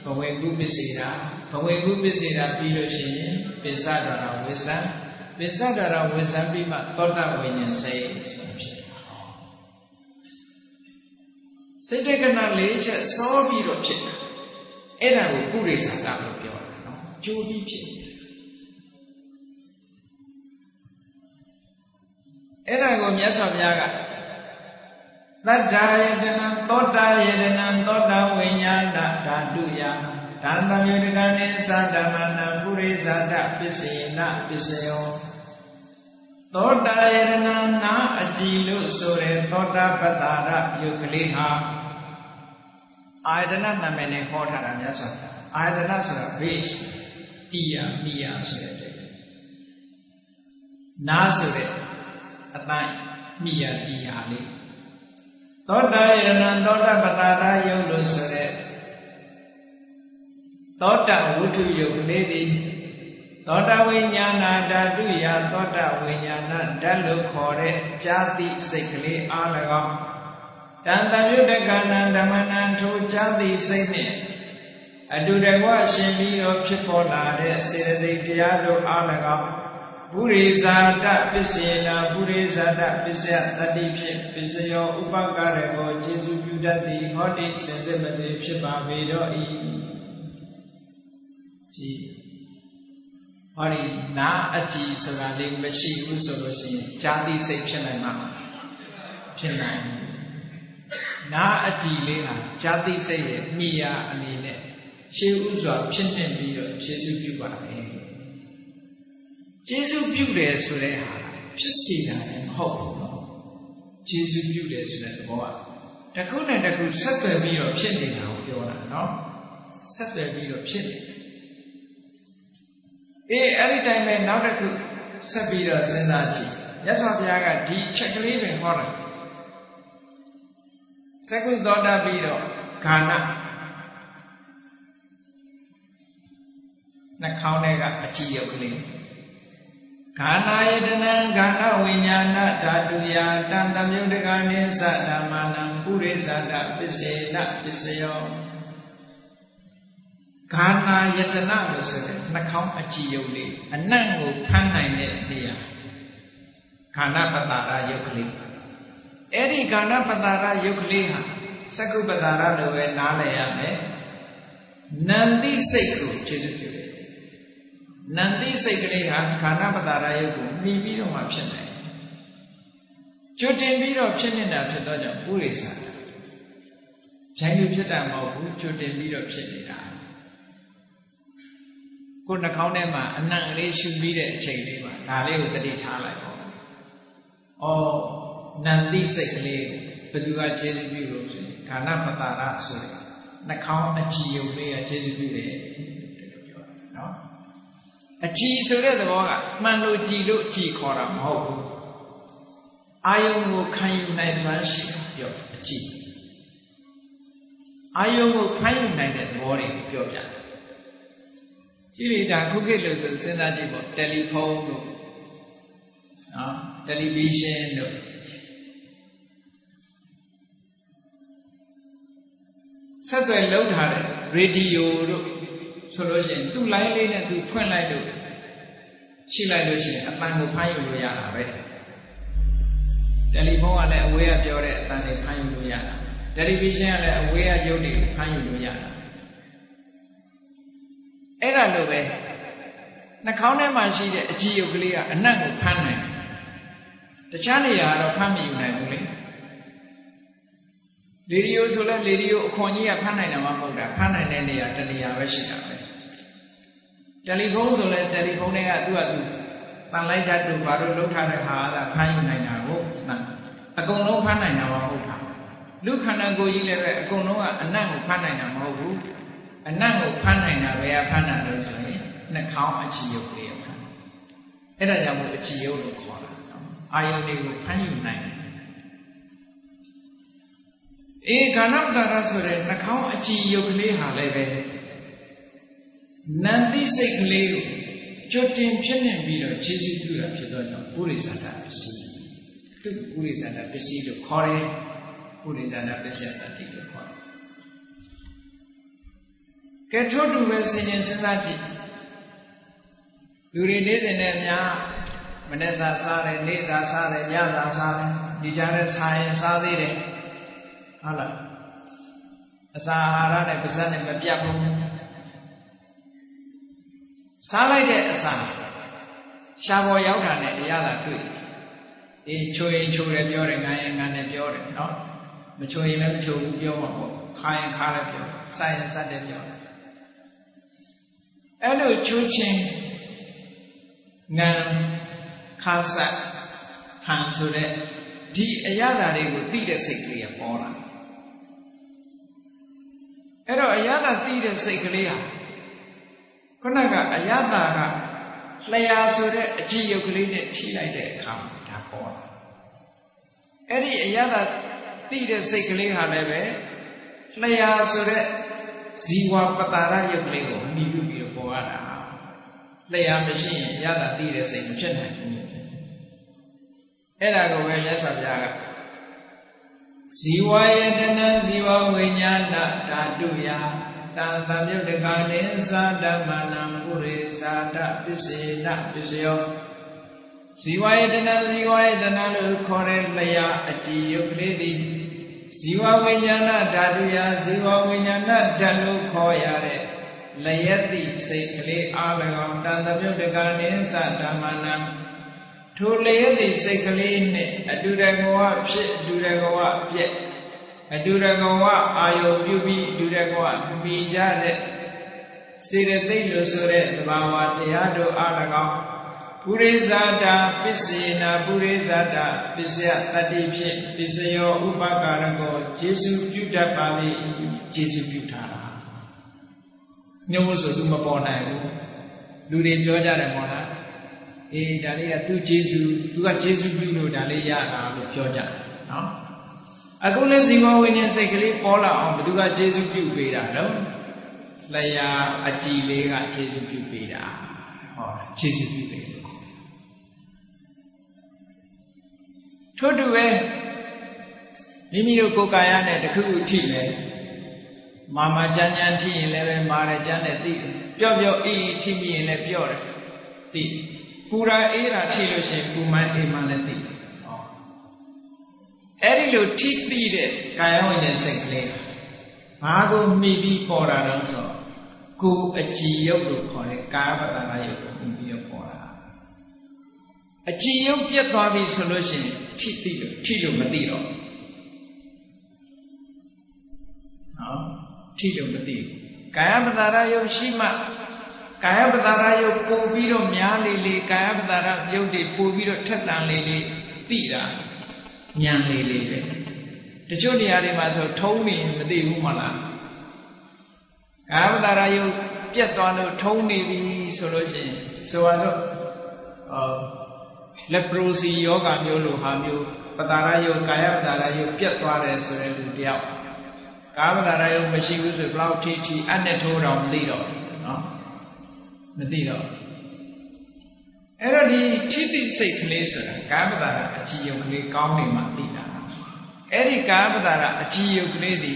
ဘဝင်ကုပစ္စေတာ ဘဝင်ကုပစ္စေတာပြီးလို့ရှိရင်ပိစ္ဆဒရဝိဇ္ဇံပိစ္ဆဒရဝိဇ္ဇံပြီးမှသောတဝိညာဉ်စိတ်ဆိုဖြစ်တာစိတ်တက္ကနာ၄ချက်စောပြီးတော့ဖြစ်တာအဲ့ဒါကိုကုရိသတာလို့ပြောတာနော်ကြိုးပြီးဖြစ်အဲ့ဒါကိုမြတ်စွာဘုရားကသတ္တာယတနံသောတာယတနံသောတာဝိညာဏဓာတုယ ဓာတမြုတကနိသတ္တမနံပုရိသတပစ္စေနပစ္စယောသောတာယတနံနာအကြည်လို့ဆိုတဲ့သောတာပတ္တာရယုတ်ကလေးဟာအာယတနနာမည်နဲ့ဟောထားတာများစွာအာယတနဆိုတာ base တီယာမိယာဆိုတဲ့နာဆိုတဲ့အတိုင်းမိယာတီယာလေးသောတာယရဏသောတာပတာရယုတ်လို့ဆိုတဲ့ သောတာဝုထုယုတ်လေးသည်သောတာဝိညာဏဓာတုယသောတာဝိညာဏဓာတ်လို့ခေါ်တဲ့ဇာတိစိတ်ကလေးအား၎င်းတန်တမြုတကဏံဓမ္မနံထိုဇာတိစိတ်နှင့်အတူတကွရှင်ပြီးတော့ဖြစ်ပေါ်လာတဲ့စေတသိက်တရားတို့အား၎င်းပုရိဇာတပစ္စေနာပုရိဇာတပစ္စယတတိဖြင့်ပစ္စယောဥပကရကောကျေစုပြုတတ်သည်ဟောတိစင်စစ်မတိဖြစ်ပါပေတော့၏ ကြည်ဟောဒီနာအကြည်ဆိုတာလေးမရှိဘူးဆိုလို့ရှိရင်ဇာတိစိတ်ဖြစ်နိုင်မှာဖြစ်နိုင်နာအကြည်လေးဟာဇာတိစိတ်ရဲ့မိယာအနေနဲ့ရှေးဥစွာဖြစ်နေပြီးတော့ခြေစုပြုပါမယ်ကျေးဇူးပြုတယ်ဆိုတဲ့ဟာဖြစ်စီတာလည်းမဟုတ်ဘူးနော်ကျေးဇူးပြုတယ်ဆိုတဲ့သဘောကတစ်ခုနဲ့တစ်ခုဆက်သွယ်ပြီးတော့ဖြစ်နေတာကိုပြောတာနော်ဆက်သွယ်ပြီးတော့ဖြစ်နေတယ် အေးအဲ့ဒီတိုင်းပဲနောက်တစ်ခုဆက်ပြီးတော့စဉ်းစားကြည့်မြတ်စွာဘုရားကဒီချက်ကလေးပဲဟောတယ်သကုသောတာပြီးတော့ခန္ဓာနှာခေါင်းထဲကအကြည့်ရုပ်ကလေးခန္ဓာယတနံခန္ဓာဝိညာဏဓာတုယတံတမြုတကနိသဓမ္မနံပုရိသတပစ္စေနပစ္စယော ခန္ဓာယတနာလို့ဆိုတဲ့နှာခေါင်းအကြည့်ယုတ်လေးအနံ့ကိုဖမ်းနိုင်တဲ့နေရာခန္ဓာပတ္တာရယုတ်ကလေးအဲ့ဒီခန္ဓာပတ္တာရယုတ်ကလေးဟာစကုပ္ပတာရလို့ပဲနားလည်ရမယ်နန္တိစိတ်ကိုခြေစွပ်ပြုတယ်နန္တိစိတ်ကလေးဟာခန္ဓာပတာရယုတ်ကိုမှီပြီးတော့မှဖြစ်နိုင်ကျွတ်တင်ပြီးတော့ဖြစ်နေတာဖြစ်တော့ကြောင့်ပုရိသတာဖြိုင်းလို့ဖြစ်တာမဟုတ်ဘူးကျွတ်တင်ပြီးတော့ဖြစ်နေတာ ကိုယ်နှာခေါင်းထဲမှာအနံ့ကလေးရှူပြီးတဲ့အချိန်လေးမှာဒါလေးကိုတတိထားလိုက်ပေါ့။အော်နန္တိစိတ်ကလေးဘယ်သူကခြေစွပြုလို့ဆိုရင်ခန္ဓာပတာရဆိုတဲ့နှာခေါင်းအကြည်ုံလေးကခြေစွပြုတယ်ပြောတာနော်။အကြည်ဆိုတဲ့သဘောကမှန်လို့ကြည်လို့ကြည်ခေါ်တာမဟုတ်ဘူးအာယုံကိုခံယူနိုင်စွမ်းရှိပြောအကြည်အာယုံကိုခံယူနိုင်တဲ့သဘောတွေကိုပြောပြတယ် ကြည့်လေဒါခုခေတ်လို့ဆိုစဉ်းစားကြည့်ပေါ့တယ်လီဖုန်းတို့နော်တယ်လီဗီရှင်းတို့ဆက်သွယ်လုံးထားတဲ့ရေဒီယိုတို့ဆိုလို့ရှိရင်သူ့လိုင်းလေးနဲ့သူဖွင့်လိုက်လို့ရှိလိုက်လို့ရှိရင်အတန်ကိုဖမ်းယူလို့ရတာပဲတယ်လီဖုန်းကလည်းအဝေးကပြောတဲ့အတန်တွေဖမ်းယူလို့ရတာတယ်လီဗီရှင်းကလည်းအဝေးကရုပ်တွေဖမ်းယူလို့ရတာ အဲ့ဒါလိုပဲနှာခေါင်းထဲမှာရှိတဲ့အကြည်ရုပ်ကလေးကအနံ့ကိုဖမ်းနိုင်တယ်တခြားနေရာကတော့ဖမ်းမယူနိုင်ဘူးလေလေဒီယိုဆိုလဲလေဒီယိုအခွန်ကြီးကဖမ်းနိုင်တယ်မဟုတ်တာဖမ်းနိုင်တဲ့နေရာတနေရာပဲရှိတာပဲတယ်လီဖုန်းဆိုလဲတယ်လီဖုန်းတွေကသူ့ဟာသူတန်လိုက်တတ်တို့ဘာလို့လုံးထားတဲ့ဟာကဖမ်းယူနိုင်တာကိုအကုန်လုံးဖမ်းနိုင်တာမဟုတ်တာလူခန္ဓာကိုယ်ကြီးလည်းပဲအကုန်လုံးကအနံ့ကိုဖမ်းနိုင်တာမဟုတ်ဘူး အနံ့ကိုဖမ်းနိုင်တာပဲဖမ်းနိုင်လို့ဆိုရင်နှာခေါင်းအချီယုတ်ကလေးဖမ်းအဲ့ဒါကြောင့်မို့အချီယုတ်လို့ခေါ်တာအာယုန်တွေကိုဖမ်းယူနိုင်တယ်အေခန္ဓာတရဆိုတဲ့နှာခေါင်းအချီယုတ်ကလေးဟာလည်းပဲနန္တိစိတ်ကလေးကိုကျွတ်တင်ဖြစ်နေပြီးတော့ခြေစွပြုတာဖြစ်တော့ကြောင့်ပုရိသတာပစ္စည်းသူပုရိသတာပစ္စည်းလို့ခေါ်တယ်ပုရိသတာပစ္စယတတိလို့ခေါ်တယ် ကဲထို့တူပဲဆင်ញင်စဉ်းစားကြည့်လူတွေနေ့စဉ်နဲ့များမနေ့စာစားတယ်နေ့စာစားတယ်ညစာစားတယ်ဒီကြားထဲစားရင်စားသေးတယ်ဟုတ်လားအစာအာဟာရနဲ့ပါဇက်နဲ့မပြတ်ဘူးစားလိုက်တဲ့အစာရှားပေါ်ရောက်တာနဲ့အရသာတွေ့အေးချိုရင်ချိုတယ်ပြောတယ်ငါရင်ငါနဲ့ပြောတယ်နော်မချိုရင်လည်းမချိုဘူးပြောမှာပေါ့ခါရင်ခါလည်းပြောစိုက်ရင်စက်တယ်ပြော အဲ့လိုချိုးချင်းငံခါဆက်ဖန်ဆိုတဲ့ဒီအရသာတွေကိုသိတဲ့စိတ်ကလေးကပေါ်လာအဲ့တော့အရသာသိတဲ့စိတ်ကလေးဟာခုနကအယတာကလျာဆိုတဲ့အကြည့်ရုပ်ကလေးနဲ့ထိလိုက်တဲ့အခါဒါပေါ်လာအဲ့ဒီအယတာသိတဲ့စိတ်ကလေးဟာလည်းပဲလျာဆိုတဲ့ဇီဝပတာရရုပ်ကလေးကိုမှီပြုပြီးတော့ပေါ်ရတာ လျာမရှိရင်အယတာသိတဲ့စိတ်မဖြစ်နိုင်ဘူးအဲ့ဒါကိုပဲမြတ်စွာဘုရားကဇီဝယတနာဇီဝဝိညာဏဓာတုယတံသမြုတ်တကာနိသဓမ္မနံပုရိသတပစ္စေနပစ္စယောဇီဝယတနာဇီဝယတနာလို့ခေါ်တဲ့လျာအကြည်ယုတ်ကလေးသည်ဇီဝဝိညာဏဓာတုယဇီဝဝိညာဏဓာတ်လို့ခေါ်ရတဲ့ လယတိစိတ်ကလေးအား၎င်းတန်သမြုတ်တကာနိသဓမ္မနံထိုလယတိစိတ်ကလေးနှင့်အတူတကောဖြစ်အတူတကောပြက်အတူတကဝအာယုပြုပြီးအတူတကဝမိကြတဲ့စေတသိက်လို့ဆိုတဲ့သဘာဝတရားတို့အား၎င်းပုရိဇာတာပစ္စေနာပုရိဇာတာပစ္စယတတ္တိဖြင့်ပစ္စယောဥပကာရကောယေရှုပြုတတ်ပါလေယေရှုပြုထားတာ ညို့ဆိုသူမပေါ်နိုင်ဘူးလူတွေပြောကြတယ်မော်လားအေးဒါလေးကသူယေရှုသူကယေရှုပြုလို့ဒါလေးရတာလို့ပြောကြတယ်နော်အခုလည်းဇီဝဝိညာဉ်စိတ်ကလေးပေါ်လာအောင်ဘယ်သူကကျေစုပြုပေးတာတော့လျာအကြည်လေးကကျေစုပြုပေးတာဟောကျေစုပြုပေးတယ်ထို့တူပဲမိမိတို့ကိုယ်ကာယနဲ့တခုခုထိမယ် မာမာကြမ်းကြမ်းထိရင်လည်းပဲမာတယ်ကြမ်းတယ်သိတယ်ပျော့ပျော့အေးအေးထိမိရင်လည်းပျော့တယ်သိပူရာအေးတာထိလို့ရှိရင်ပူမှန်းအေးမှန်းလည်းသိတယ်အဲ့ဒီလိုထိသိတဲ့ကာယဝိညာဉ်စိတ်ကလေးဘာကိုမှီပြီးပေါ်တာလဲဆိုတော့ကိုယ်အကြည်ယုတ်လို့ခေါ်တဲ့ကာယပတ္တနာယုတ်ကိုမှီပြီးတော့ပေါ်တာအကြည်ယုတ်ပြတ်သွားပြီဆိုလို့ရှိရင်ထိသိလို့ထိလို့မသိတော့နော် ထိလို့မသိဘူးကာယပတ္တနာယုတ်ရှိမှကာယပတ္တနာယုတ်ပို့ပြီးတော့များလေလေကာယပတ္တနာယုတ်တွေပို့ပြီးတော့ထက်တန်လေလေသိတာညံလေလေပဲတချို့နေရာတွေမှာဆိုထုံးနေမသိဘူးမလားကာမတာရယုတ်ပြက်သွားလို့ထုံးနေပြီဆိုလို့ရှိရင်ဆိုတော့အော်လက်ပရိုစီယောဂမျိုးလိုဟာမျိုးပတာရယုတ်ကာယပတာရယုတ်ပြက်သွားတယ်ဆိုတဲ့လူတယောက် ကာမတာရယုတ်မရှိဘူးဆိုဘလောက်ထိထိအနဲ့ထိုးတော့မသိတော့နော်မသိတော့အဲ့တော့ဒီထိတိစိတ်ကလေးဆိုတာကာမတာရအကြည်ယုံကလေးကောင်းနေမှသိတာအဲ့ဒီကာမတာရအကြည်ယုံကလေးဒီ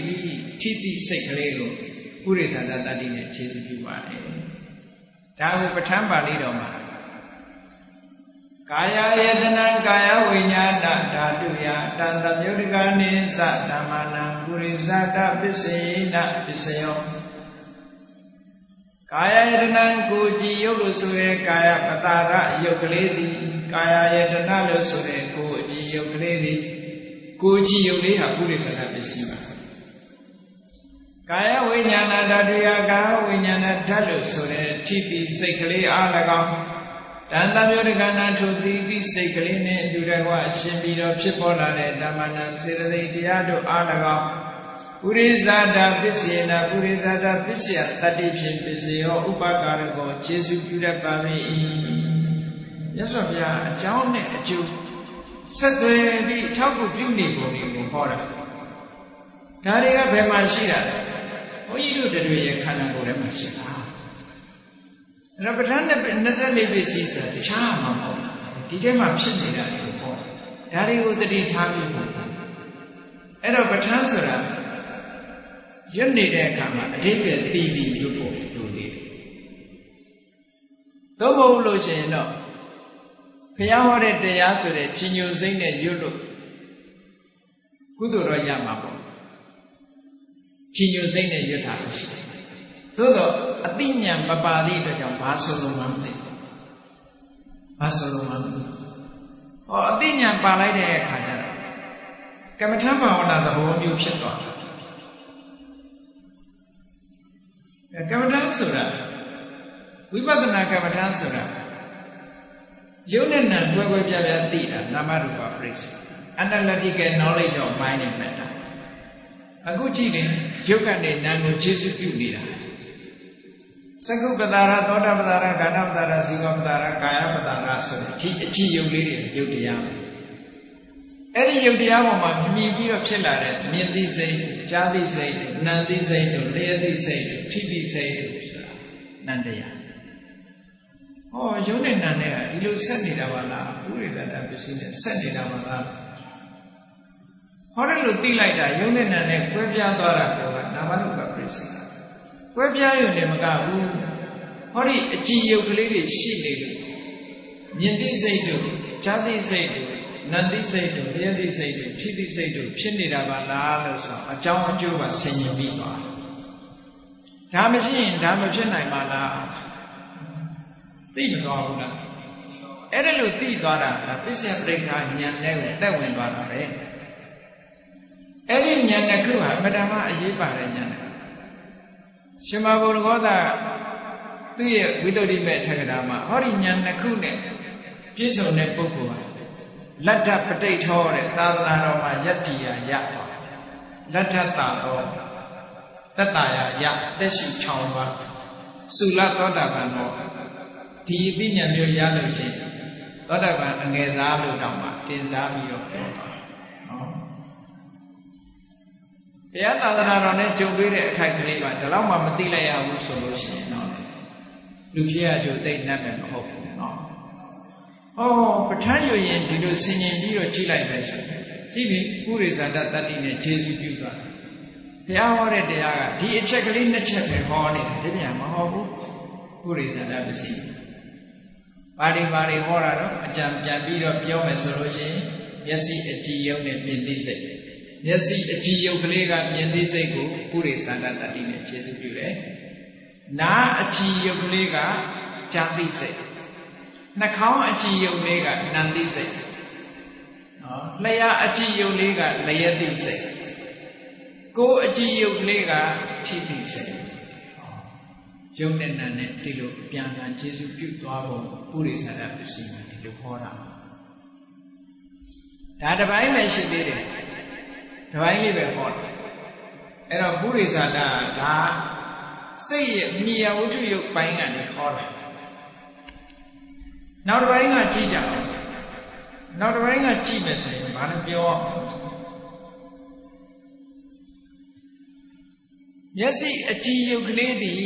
ထိတိစိတ်ကလေးကိုပုရိသတာတတ္တိနဲ့ခြေစုပြုပါတယ်ဒါကိုပဋ္ဌာန်းပါဠိတော်မှာကာယယတနာကာယဝိညာဏဓာတုယတန်တမြုဒိကနိသဓမ္မနံ ပုရိသတပစ္စေနပစ္စယောကာယယတနာကိုကြည်ယုတ်လို့ဆိုရဲကာယပတာရယုတ်ကလေးသည်ကာယယတနာလို့ဆိုရဲကိုအကြည်ယုတ်ကလေးသည်ကိုကြည်ယုတ်လေးဟာပုရိသတပစ္စည်းပါကာယဝိညာဏဓာတုယကာယဝိညာဏဓာတ်လို့ဆိုတဲ့ထိတိစိတ်ကလေးအား၎င်းတန်တမျိုးတကနာထုတိတိစိတ်ကလေးနဲ့အတူတကွအရှင်ပြီးတော့ဖြစ်ပေါ်လာတဲ့ဓမ္မနာစေတသိက်တရားတို့အား၎င်း ပုရိသတာပစ္စေနာပုရိသတာပစ္စယတတိဖြင့်ပစ္စယောဥပကာရကောခြေစုပြုတတ်ပါ၏မြတ်စွာဘုရားအကြောင်းနဲ့အကျိုးဆက်သွယ်ပြီးထောက်ကူပြုနေပုံတွေကိုဟောတာဒါတွေကဘယ်မှာရှိတာလဲဘုန်းကြီးတို့တွေရဲ့ခန္ဓာကိုယ်ထဲမှာရှိတာအဲ့တော့ပဋ္ဌာန်းနဲ့24ပစ္စည်းဆိုတာတခြားမှာမဟုတ်ဒီထဲမှာဖြစ်နေတာတွေကိုဟောဒါတွေကိုတတိထားပြီးဖို့အဲ့တော့ပဋ္ဌာန်းဆိုတာ ရွတ်နေတဲ့အခါမှာအတိတ်ကတည်တည်ရွတ်ဖို့လိုသေးတယ်သို့မဟုတ်လို့ရှိရင်တော့ဘုရားဟောတဲ့တရားဆိုတဲ့ကြီးညိုစိမ့်နဲ့ရွတ်လို့ကုသိုလ်တော့ရမှာပေါ့ကြီးညိုစိမ့်နဲ့ရွတ်တာရှိတယ်သို့တော့အတိညာမပါသည့်အတွက်ကြောင့်ဘာဆိုလို့မှမသိဘူးဘာဆိုလို့မှမသိဘူးဟောအတိညာပါလိုက်တဲ့အခါကျတော့ကမ္မထဘာဝနာသဘောမျိုးဖြစ်သွားတယ် ကမ္မထဆိုတာဝိပဿနာကမ္မထဆိုတာယုံနဲ့နံတွဲတွဲပြပြသိတာနာမရူပပရိစ္ဆေ analytical knowledge of mind and matter အခုကြည့်ရင်ယုတ်ကနေနံကိုခြေစုပြုနေတာသကုပ္ပတာရသောတာပတာရကာဏပတာရဇီဝပတာရကာယပတာရဆိုတဲ့ဒီအကြည့်ယုတ်လေးတွေယုတ်တရား အဲ့ဒီယုတ်တရားပေါ်မှာမြင်ပြီးတော့ဖြစ်လာတဲ့မြင်သိစိတ်ကြားသိစိတ်နာသိစိတ်တို့လျှက်သိစိတ်တို့ထိသိစိတ်တို့ဆိုတာနန္တရားဟောယုတ်နဲ့နာနဲ့ကဒီလိုဆက်နေတာပါလားဥရိဒတာပစ္စည်းနဲ့ဆက်နေတာပါလားဟောတယ်လို့သိလိုက်တာယုတ်နဲ့နာနဲ့ကွဲပြားသွားတာကနာမရူပပရိစ္ဆေကွဲပြားရုံနဲ့မကဘူးဟောဒီအကြည်ယုတ်ကလေးတွေရှိနေလို့မြင်သိစိတ်တို့ကြားသိစိတ်တို့ နန္တိစိတ်တို့လျက်သိစိတ်တို့ထိသိစိတ်တို့ဖြစ်နေတာပါလားလို့ဆိုအကြောင်းအကျိုးပါဆင်ញင်ပြီးသွားဒါမရှိရင်ဒါမဖြစ်နိုင်ပါလားသိမသွားဘူးလားအဲ့ဒါလို့သိသွားတာကပစ္စယပရိက္ခဉာဏ်နဲ့ကိုတက်ဝင်သွားတာပဲအဲ့ဒီဉာဏ်တစ်ခုဟာမတ္တမအရေးပါတဲ့ဉာဏ်ရှင်မဘုရဂောတာသူ့ရဲ့ဝိသုဒ္ဓိမဲ့ထက္ကရာမှာဟောဒီဉာဏ်နှစ်ခုနဲ့ပြည့်စုံတဲ့ပုဂ္ဂိုလ်ဟာ လတ္ထပဋိထောတဲ့သာသနာတော်မှာယတ္တိယရသွားလတ္ထတာသောတတ္တယရသက်ရှုချောင်းပါသုလသောတာပန်တော်ဒီအသိဉာဏ်မျိုးရလို့ရှိရင်သောတာပန်အငယ်စားလို့တောင်းပါတင်စားပြီးတော့ပြောတာဘုရားသာသနာတော်နဲ့ကြုံတွေ့တဲ့အခိုက်ကလေးပါဒါတော့မှမသိလိုက်ရဘူးဆိုလို့ရှိရင်တော့လူဖြစ်ရကြိုသိနှက်မယ်မဟုတ်ဘူးနော်။ အော်ပဋ္ဌာန်းယူရင်ဒီလိုဆင်ញင်ပြီးတော့ကြည့်လိုက်မယ်ဆိုရင်ကြည့်ပြီဥရိဇာတတတ္တိနဲ့ခြေစုပြုသွားတယ်။ဘုရားဟောတဲ့တရားကဒီအချက်ကလေးနှစ်ချက်ပဲဟောနေတယ်ဒီပြန်မဟောဘူး။ဥရိဇာတပစ္စည်းပါဠိပါဠိဟောတာတော့အကြံပြန်ပြီးတော့ပြောမယ်ဆိုလို့ရှိရင်မျက်စိအကြည်ယုံနဲ့မြင်သိစိတ်မျက်စိအကြည်ယုတ်ကလေးကမြင်သိစိတ်ကိုပုရိသန္တတတိနဲ့ခြေစုပြုတယ်။နားအကြည်ယုတ်ကလေးကကြားသိစိတ်။ နှာခေါင်းအကြည်ယုတ်လေးကနံသိစိတ်။နော်လျှာအကြည်ယုတ်လေးကလျက်သိစိတ်။ကိုယ်အကြည်ယုတ်လေးကထိသိစိတ်။ယုံနဲ့နံနဲ့ဒီလိုပြန်ပြန်ခြေစုပြုသွားဖို့ပုရိသန္တပစ္စည်းမှာဒီလိုဟောတာ။ဒါတပိုင်းပဲရှိသေးတယ်။ဒီပိုင်းလေးပဲဟောတယ်အဲ့တော့ပုရိသတာဒါစိတ်ရဲ့မြေယဝတ္ထုယုတ်ပိုင်းကနေခေါ်တာ နောက်တစ်ပိုင်းကကြည့်ကြအောင်နောက်တစ်ပိုင်းကကြည့်မယ်ဆိုရင်ဘာလဲပြောအောင်မျက်စိအကြည်ယုတ်ကလေးသည်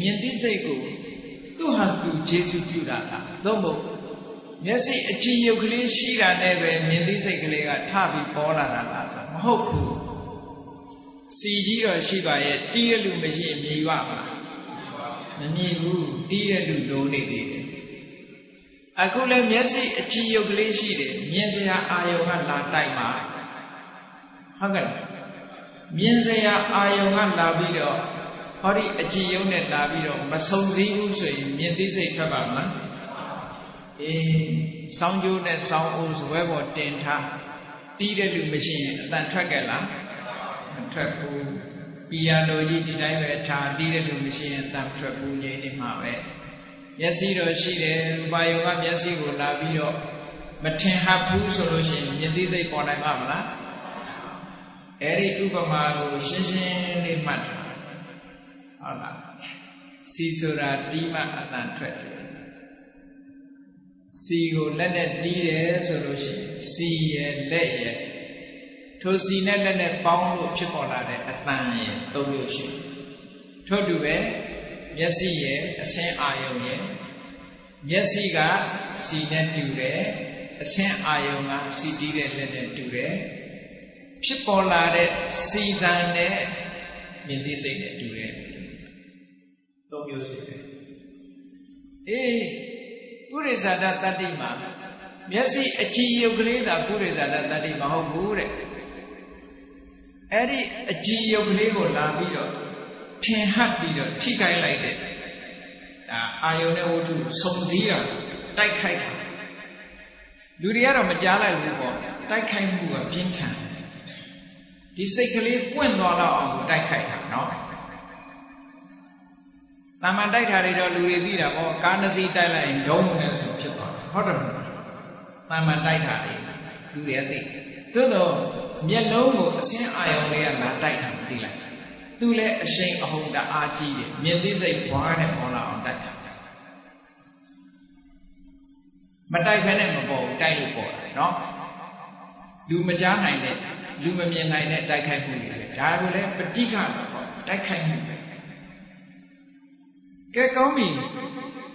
မြင်သိစိတ်ကိုသူ့ဟာသူခြေစုပြုတာလားသို့မဟုတ်မျက်စိအကြည်ယုတ်ကလေးရှိတာနဲ့ပဲမြင်သိစိတ်ကလေးကထပြီးပေါ်လာတာလားဆိုမဟုတ်ဘူးစီကြီးတော့ရှိပါရဲ့တီးတဲ့လူမရှိရင်မြေရွပါမမြည်ဘူးတီးတဲ့လူလုံးနေသေးတယ် အခုလည်းမျက်စိအကြည့်ရုပ်ကလေးရှိတယ်မြင်စရာအာယုံကလာတိုက်မှာဟုတ်ကဲ့မြင်စရာအာယုံကလာပြီးတော့ဟောဒီအကြည်ယုံနဲ့လာပြီးတော့မဆုံစည်းဘူးဆိုရင်မြင်သိစိတ်ထွက်ပါမလားအေးစောင်းကျိုးနဲ့စောင်းအိုးဇွဲပေါ်တင်ထားတီးတဲ့လူမရှိရင်အတန်ထွက်ကြလားမထွက်ဘူးပီယာနိုကြီးဒီတိုင်းပဲထားတီးတဲ့လူမရှိရင်အတန်ထွက်ဘူးငြိမ်နေမှာပဲ မျက်စိတော့ရှိတယ်ရူပါယုံကမျက်စိကိုလာပြီးတော့မထင်ဟပ်ဘူးဆိုလို့ရှိရင်မြင်သိစိတ်ပေါ်နိုင်မှာမလားအဲ့ဒီဥပမာကိုရှင်းရှင်းလေးမှတ်ထားဟုတ်လားစီဆိုတာတီးမှအတန်ထွက်တယ်စီကိုလက်နဲ့တီးတယ်ဆိုလို့ရှိရင်စီရဲ့လက်ရဲ့ထိုစီနဲ့လက်နဲ့ပေါင်းလို့ဖြစ်ပေါ်လာတဲ့အတန်ရဲ့သုံးမျိုးရှိထို့တူပဲ မျက်စိရဲ့အဆင်းအာယုံရဲ့မျက်စိကစီနဲ့တူတယ်အဆင်းအာယုံကစီတီးတဲ့လက်နဲ့တူတယ်ဖြစ်ပေါ်လာတဲ့စီတန်နဲ့မြင်သိစိတ်နဲ့တူတယ်သုံးမျိုးရှိတယ်အေးပုရိသတာတတ္တိမှာမျက်စိအကြည်ယုတ်ကလေးသာပုရိသတာတတ္တိမဟုတ်ဘူးတဲ့အဲ့ဒီအကြည်ယုတ်ကလေးကိုလာပြီးတော့ ထင်ဟပ်ပြီးတော့ထိခိုက်လိုက်တဲ့ဒါအာယုန်နဲ့ဝတ္ထုစုံစည်းတာတိုက်ခိုက်တာလူတွေကတော့မကြားလိုက်ဘူးပေါ့တိုက်ခိုက်မှုကပြင်းထန်ဒီစိတ်ကလေးပွင့်သွားတော့အောင်တိုက်ခိုက်တာနော်တာမန်တိုက်တာတွေတော့လူတွေသိတာပေါ့ကားနှစီတိုက်လိုက်ရင်ဒုံးနဲ့ဆိုဖြစ်သွားတယ်ဟုတ်တယ်မလားတာမန်တိုက်တာတွေလူတွေသိသို့တော့မျက်လုံးကိုအစင်းအာယုံတွေကလာတိုက်တာမသိလိုက် သူလည်းအရှိန်အဟုန်တအားကြီးတယ်မြင်သိစိတ်ဘွားနဲ့ပေါ်လာအောင်တိုက်တာမတိုက်ခဲနဲ့မပေါ်ဘူးတိုက်လို့ပေါ်တယ်နော်လူမကြားနိုင်တဲ့လူမမြင်နိုင်တဲ့တိုက်ခိုက်မှုတွေဒါကိုလည်းပဋိက္ခလို့ခေါ်တိုက်ခိုက်မှုပဲကဲကောင်းပြီ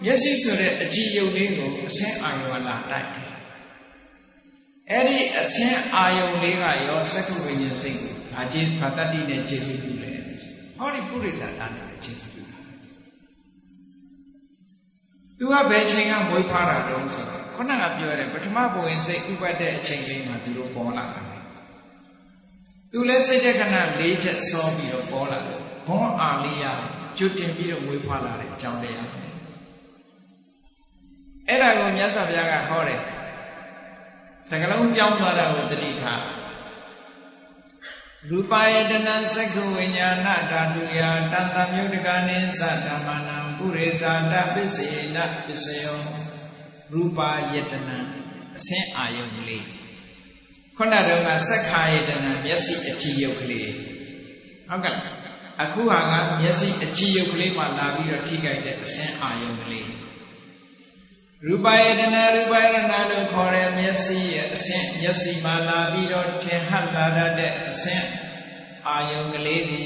မျက်စိဆိုတဲ့အကြည့်ယုတ်လေးကိုအဆင်းအာယုံလာတိုက်တယ်အဲ့ဒီအဆင်းအာယုံလေးကရောစက္ကဝိညာဉ်စိတ်ကိုဘာကျေဘာတတ္တိနဲ့ခြေစုပ်ပြုလဲ ဟောဒီပုရိသတာနဲ့ခြေစုပ်ပြုသူကဘယ်ချိန်ကမွေးဖွားတာတုံးဆိုတော့ခုနကပြောတယ်ပထမဘဝင်စိတ်ဥပတ်တဲ့အချိန်လေးမှာသူတို့ပေါ်လာတာသူလည်းစိတ်တဲ့ခဏ၄ချက်စောပြီးတော့ပေါ်လာတယ်ဘွန်အာလေးရကျွတ်တင်ပြီးတော့မွေးဖွားလာတဲ့အကြောင်းတရားအဲ့ဒါကိုမြတ်စွာဘုရားကဟောတယ်စကလုံးပြောင်းသွားတာကိုတတိထား ရူပယတနာသက္ခဝိညာဏဓာတုယတန်တမြုတ်တကနိသဓမ္မနံပုရိဇာတပစ္စေနပစ္စယောရူပယတနာအစင်းအာယုံလေးခုနတုန်းကစက္ခာယတနာမျက်စိအကြည့်ရုပ်ကလေးဟုတ်ကဲ့အခုဟာကမျက်စိအကြည့်ရုပ်ကလေးမှလာပြီးတော့ထိခိုက်တဲ့အစင်းအာယုံကလေး ရူပယတနာရူပယတနာလို့ခေါ်တဲ့မျက်စိရဲ့အဆင့်မျက်စိမှာလာပြီးတော့ထင်ဟပ်လာတဲ့အဆင့်အာယုံကလေးဒီ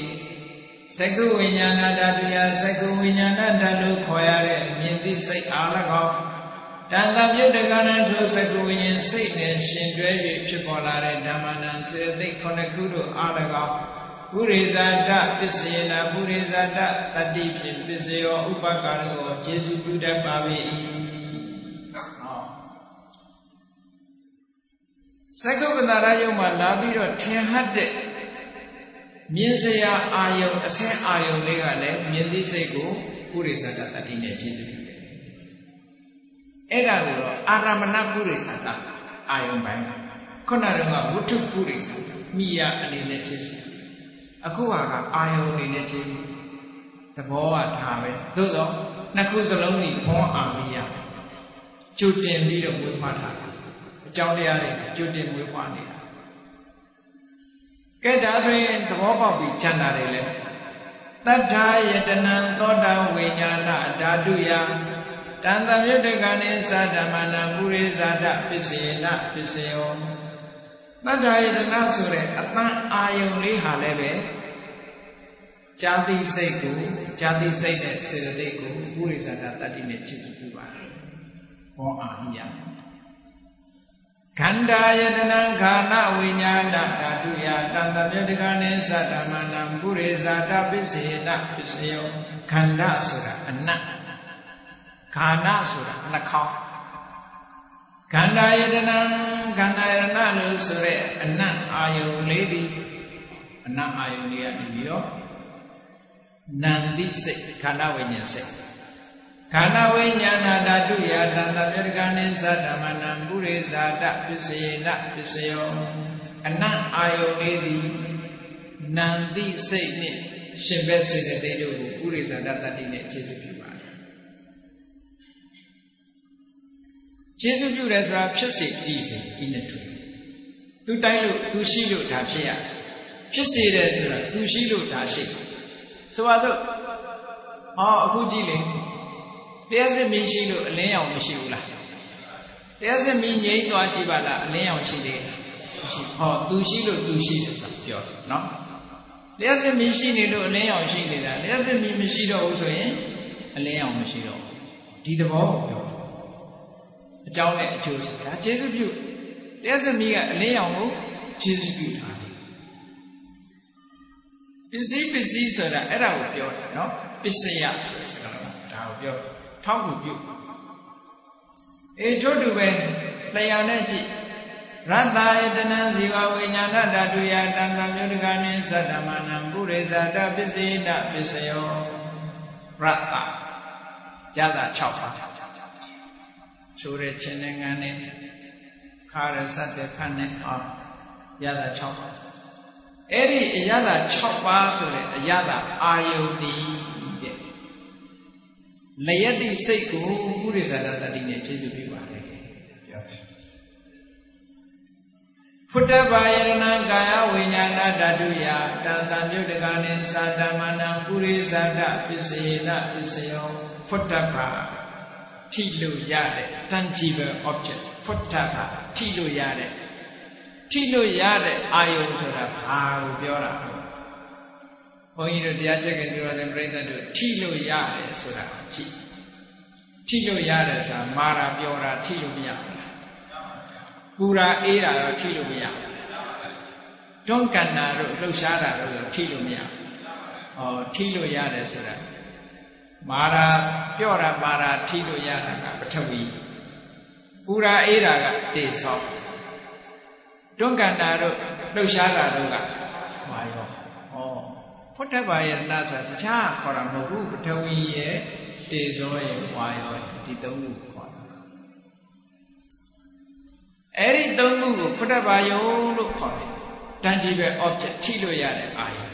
သက္ကုဝိညာဏဓာတုယသက္ကုဝိညာဏဓာတ်လို့ခေါ်ရတဲ့မြင်သိစိတ်အား၎င်းတန်တမြုတ်တကနာထုသက္ကုဝိညာဉ်စိတ်နဲ့ရှင်တွဲ၍ဖြစ်ပေါ်လာတဲ့ဓမ္မနံစေသိခုနှစ်ခုတို့အား၎င်းပုရိဇာတပစ္စယေနာပုရိဇာတတတ္တိဖြင့်ပစ္စယောဥပကာရောကျေစုပြုတတ်ပါ၏ သက္ကုပ္ပတာရယုံမှာလာပြီးတော့ထင်ဟပ်တဲ့မြင်စရာအာယုံအဆင်းအာယုံလေးကလည်းမြင်သိစိတ်ကိုပုရိသတတတိနဲ့ခြေစုပ်တယ်အဲ့ဒါကိုတော့အာရမဏပုရိသတအာယုံပိုင်းခုနကဝတ္ထုပုရိသမိယအနေနဲ့ခြေစုပ်အခုဟာကအာယုံအနေနဲ့ခြေစုပ်သဘောကဒါပဲသို့တော့နှစ်ခုစလုံးนี่ဖွန်အာမိယကျူတင်ပြီးတော့ဝေဖားထားတာ ကြောင်းတရားတွေကျွတ်တင်မွေးဖွားနေတာကဲဒါဆိုရင်သဘောပေါက်ပြီချမ်းသာတယ်လေတတ္ထာယတနံသောတာဝိညာဏဓာတုယတန်တမြုတ်တကနိသဓမ္မနံပုရိဇာတပစ္စေနပစ္စယောတတ္ထာယတနဆိုတဲ့အတန်အာယုံလေးဟာလည်းပဲဇာတိစိတ်ကိုဇာတိစိတ်နဲ့စေတသိက်ကိုပုရိဇာတတတ္တိနဲ့ခြေစုပ်ပြုပါတယ်ဟောအာဟိယ ခန္ဓာယတနံခာနဝိညာဏဓာတုယတံတမြတကနိသဓမ္မနာပုရိဇာတပစ္စေနပစ္စယောခန္ဓာဆိုတာအနတ်ခန္ဓာဆိုတာနှာခေါင်းခန္ဓာယတနာခန္ဓာယတနာလို့ဆိုတဲ့အနတ်အာယုန်လေးဒီအနတ်အာယုန်လေးကနေပြီးတော့နန္တိစိတ်ခန္ဓာဝိညာဉ်စိတ် ခန္ဓာဝိညာဏဓာတုယတံသဗ္ဗေကနိသတ္တမနံပုရိဇာတပစ္စယေနပစ္စယောအနတ်အာယုန်လေးဒီနန္တိစိတ်နဲ့ရှင်ဘက်စေတသိက်တို့ကိုပုရိဇာတတ္တိနဲ့အခြေစုပြုပါတယ်ခြေစုပြုတယ်ဆိုတာဖြစ်စေတည်စေဒီနဲ့တူသူတိုင်းလို့သူရှိလို့ဒါဖြစ်ရဖြစ်စေတယ်ဆိုတာသူရှိလို့ဒါရှိဆိုပါတော့ဟောအခုကြည့်လေ တရားစစ်မင်းရှိလို့အလင်းရောင်မရှိဘူးလားတရားစစ်မင်းငြိမ့်သွားကြည့်ပါလားအလင်းရောင်ရှိသေးလားရှိဟောသူရှိလို့သူရှိတယ်ဆိုပြောတယ်နော်တရားစစ်မင်းရှိနေလို့အလင်းရောင်ရှိနေတာတရားစစ်မင်းမရှိတော့ဘူးဆိုရင်အလင်းရောင်မရှိတော့ဒီသဘောကိုပြောအကြောင်းနဲ့အကျိုးဆိုဒါကျေစုပြုတရားစစ်မင်းကအလင်းရောင်ကိုကျေစုပြုထားတယ်ပစ္စည်းပစ္စည်းဆိုတာအဲ့ဒါကိုပြောတယ်နော်ပစ္စယဆိုတဲ့စကားဒါကိုပြော ထောက်ကူပြုအေထို့တူပဲလျှောက်နဲ့ကြည့်ရတ္တဧတနံဇီဝဝိညာဏဓာတုယတံသမြုတကနိသတ္တမနံပုရိဇာတပစ္စေတပစ္စယောရတ္တရတာ6ပါးချိုးတဲ့ခြင်းနဲ့ငံနဲ့ခါရစက်တဲ့ဖတ်နဲ့အောင်ရတာ6ပါးအဲ့ဒီအရသာ6ပါးဆိုတဲ့အရသာအာယုန်တည်တဲ့ လယတိစိတ်ကိုပုရိသရတတိနဲ့ခြေစုပ်ပြပါတယ်ပြောဖုတ္တဘာယရဏကာယဝိညာဏဓာတုယတန်တံမြုတ်တကနိသာတမနံပုရိသတပစ္စေနပစ္စယောဖုတ္တဘာထိလို့ရတဲ့ tangible object ဖုတ္တဘာထိလို့ရတဲ့ထိလို့ရတဲ့အာယုံဆိုတာဘာကိုပြောတာ ဘုန်းကြီးတို့တရားချက်ခင်သူတော်စင်ပြိဿတို့ထိလို့ရတယ်ဆိုတာကြည့်ထိလို့ရတယ်ဆိုတာမာတာပြောတာထိလို့မရဘူးလားပူတာအေးတာတော့ထိလို့မရဘူးတွန်းကန်တာတို့လှုပ်ရှားတာတို့ထိလို့မရဘူးဟောထိလို့ရတယ်ဆိုတာမာတာပြော့တာမာတာထိလို့ရတာကပထဝီပူတာအေးတာကတေဆောတွန်းကန်တာတို့လှုပ်ရှားတာတို့ကမာယောဩ ဖုဋ္ဌဘာယတနာဆိုတာတခြားခေါ်တာမဟုတ်ဘူးပထဝီရဲ့တေဇောရဲ့ဝါယောဒီသုံးခုခေါ်တာအဲ့ဒီသုံးခုကိုဖုဋ္ဌဘာယောလို့ခေါ်တယ်တန်ကြီးပဲ object ထိလို့ရတဲ့အာယု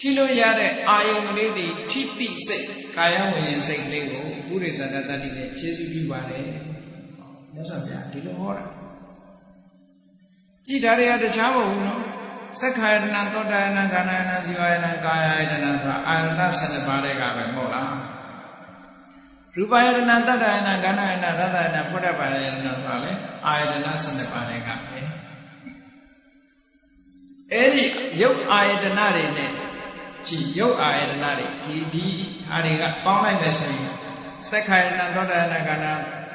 ထိလို့ရတဲ့အာယုကလေးတွေထိတိစိတ်ကာယဝိညာဉ်စိတ်ကလေးကိုဘုရိသတတ္တိနဲ့ခြေစုပြုပါတယ်မြတ်စွာဘုရားဒီလိုဟောတာကြည်ဓာတွေကတခြားမဟုတ်ဘူးနော် စက္ခာယတနာသောတာယနာခန္ဓာယနာဇီဝယနာကာယယတနာဆိုတာအာယတနာ12ပါးတွေကပဲမဟုတ်လားရူပယတနာတတ္တယနာခန္ဓာယနာရတ္တယနာဖုဒ္ဓဘာယတနာဆိုတာလေအာယတနာ12ပါးတွေကပဲအဲ့ဒီရုပ်အာယတနာတွေနဲ့ကြည်ရုပ်အာယတနာတွေဒီဒီအာတွေကပေါင်းလိုက်မယ်ဆိုရင်စက္ခာယတနာသောတာယနာခန္ဓာ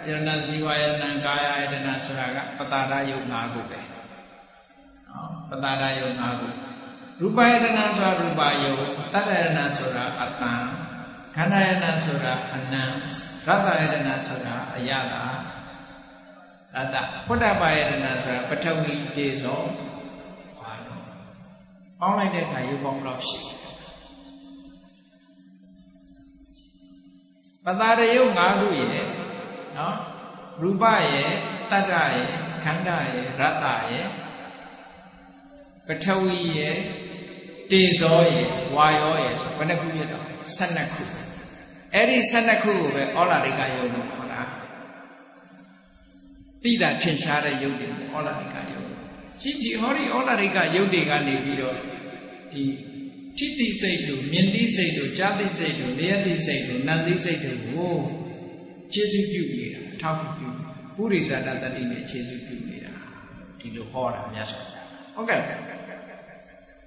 ယတနာဇီဝယတနာကာယယတနာဆိုတာကပတာရယုတ်၅ခုပဲ ပတာရယုံ၅ခုရူပယတနာဆိုတာရူပယုံတတ္တယတနာဆိုတာအတန်ခန္ဓာယတနာဆိုတာအနံရတ္တယတနာဆိုတာအယတာရတ္တဖုဒ္ဓဘာယတနာဆိုတာပထဝီတေဇောဘာယောပေါင်းလိုက်တဲ့အခါရုပ်ပေါင်းတော့ရှိပတာရယုံ၅ခုရဲ့နော်ရူပရဲ့တတ္တရဲ့ခန္ဓာရဲ့ရတ္တရဲ့ ပထဝီရဲ့တေဇောရဲ့ဝါယောရဲ့ဘယ်နှခုဖြစ်တော့12ခုအဲ့ဒီ12ခုကိုပဲဩလာရိကယုံလို့ခေါ်တာတိတာထင်ရှားတဲ့ယုတ်တွေဩလာရိကယုတ်ကြည့်ဒီဟောဒီဩလာရိကယုတ်တွေကနေပြီးတော့ဒီထိတိစိတ်တို့မြင်တိစိတ်တို့ကြားတိစိတ်တို့လျက်တိစိတ်တို့နံတိစိတ်တို့ကိုခြေစုပြုနေတာအထောက်ပြုပုရိသတာတတိနဲ့ခြေစုပြုနေတာဒီလိုဟောတာမြတ်စွာဘုရား ဟုတ်ကဲ့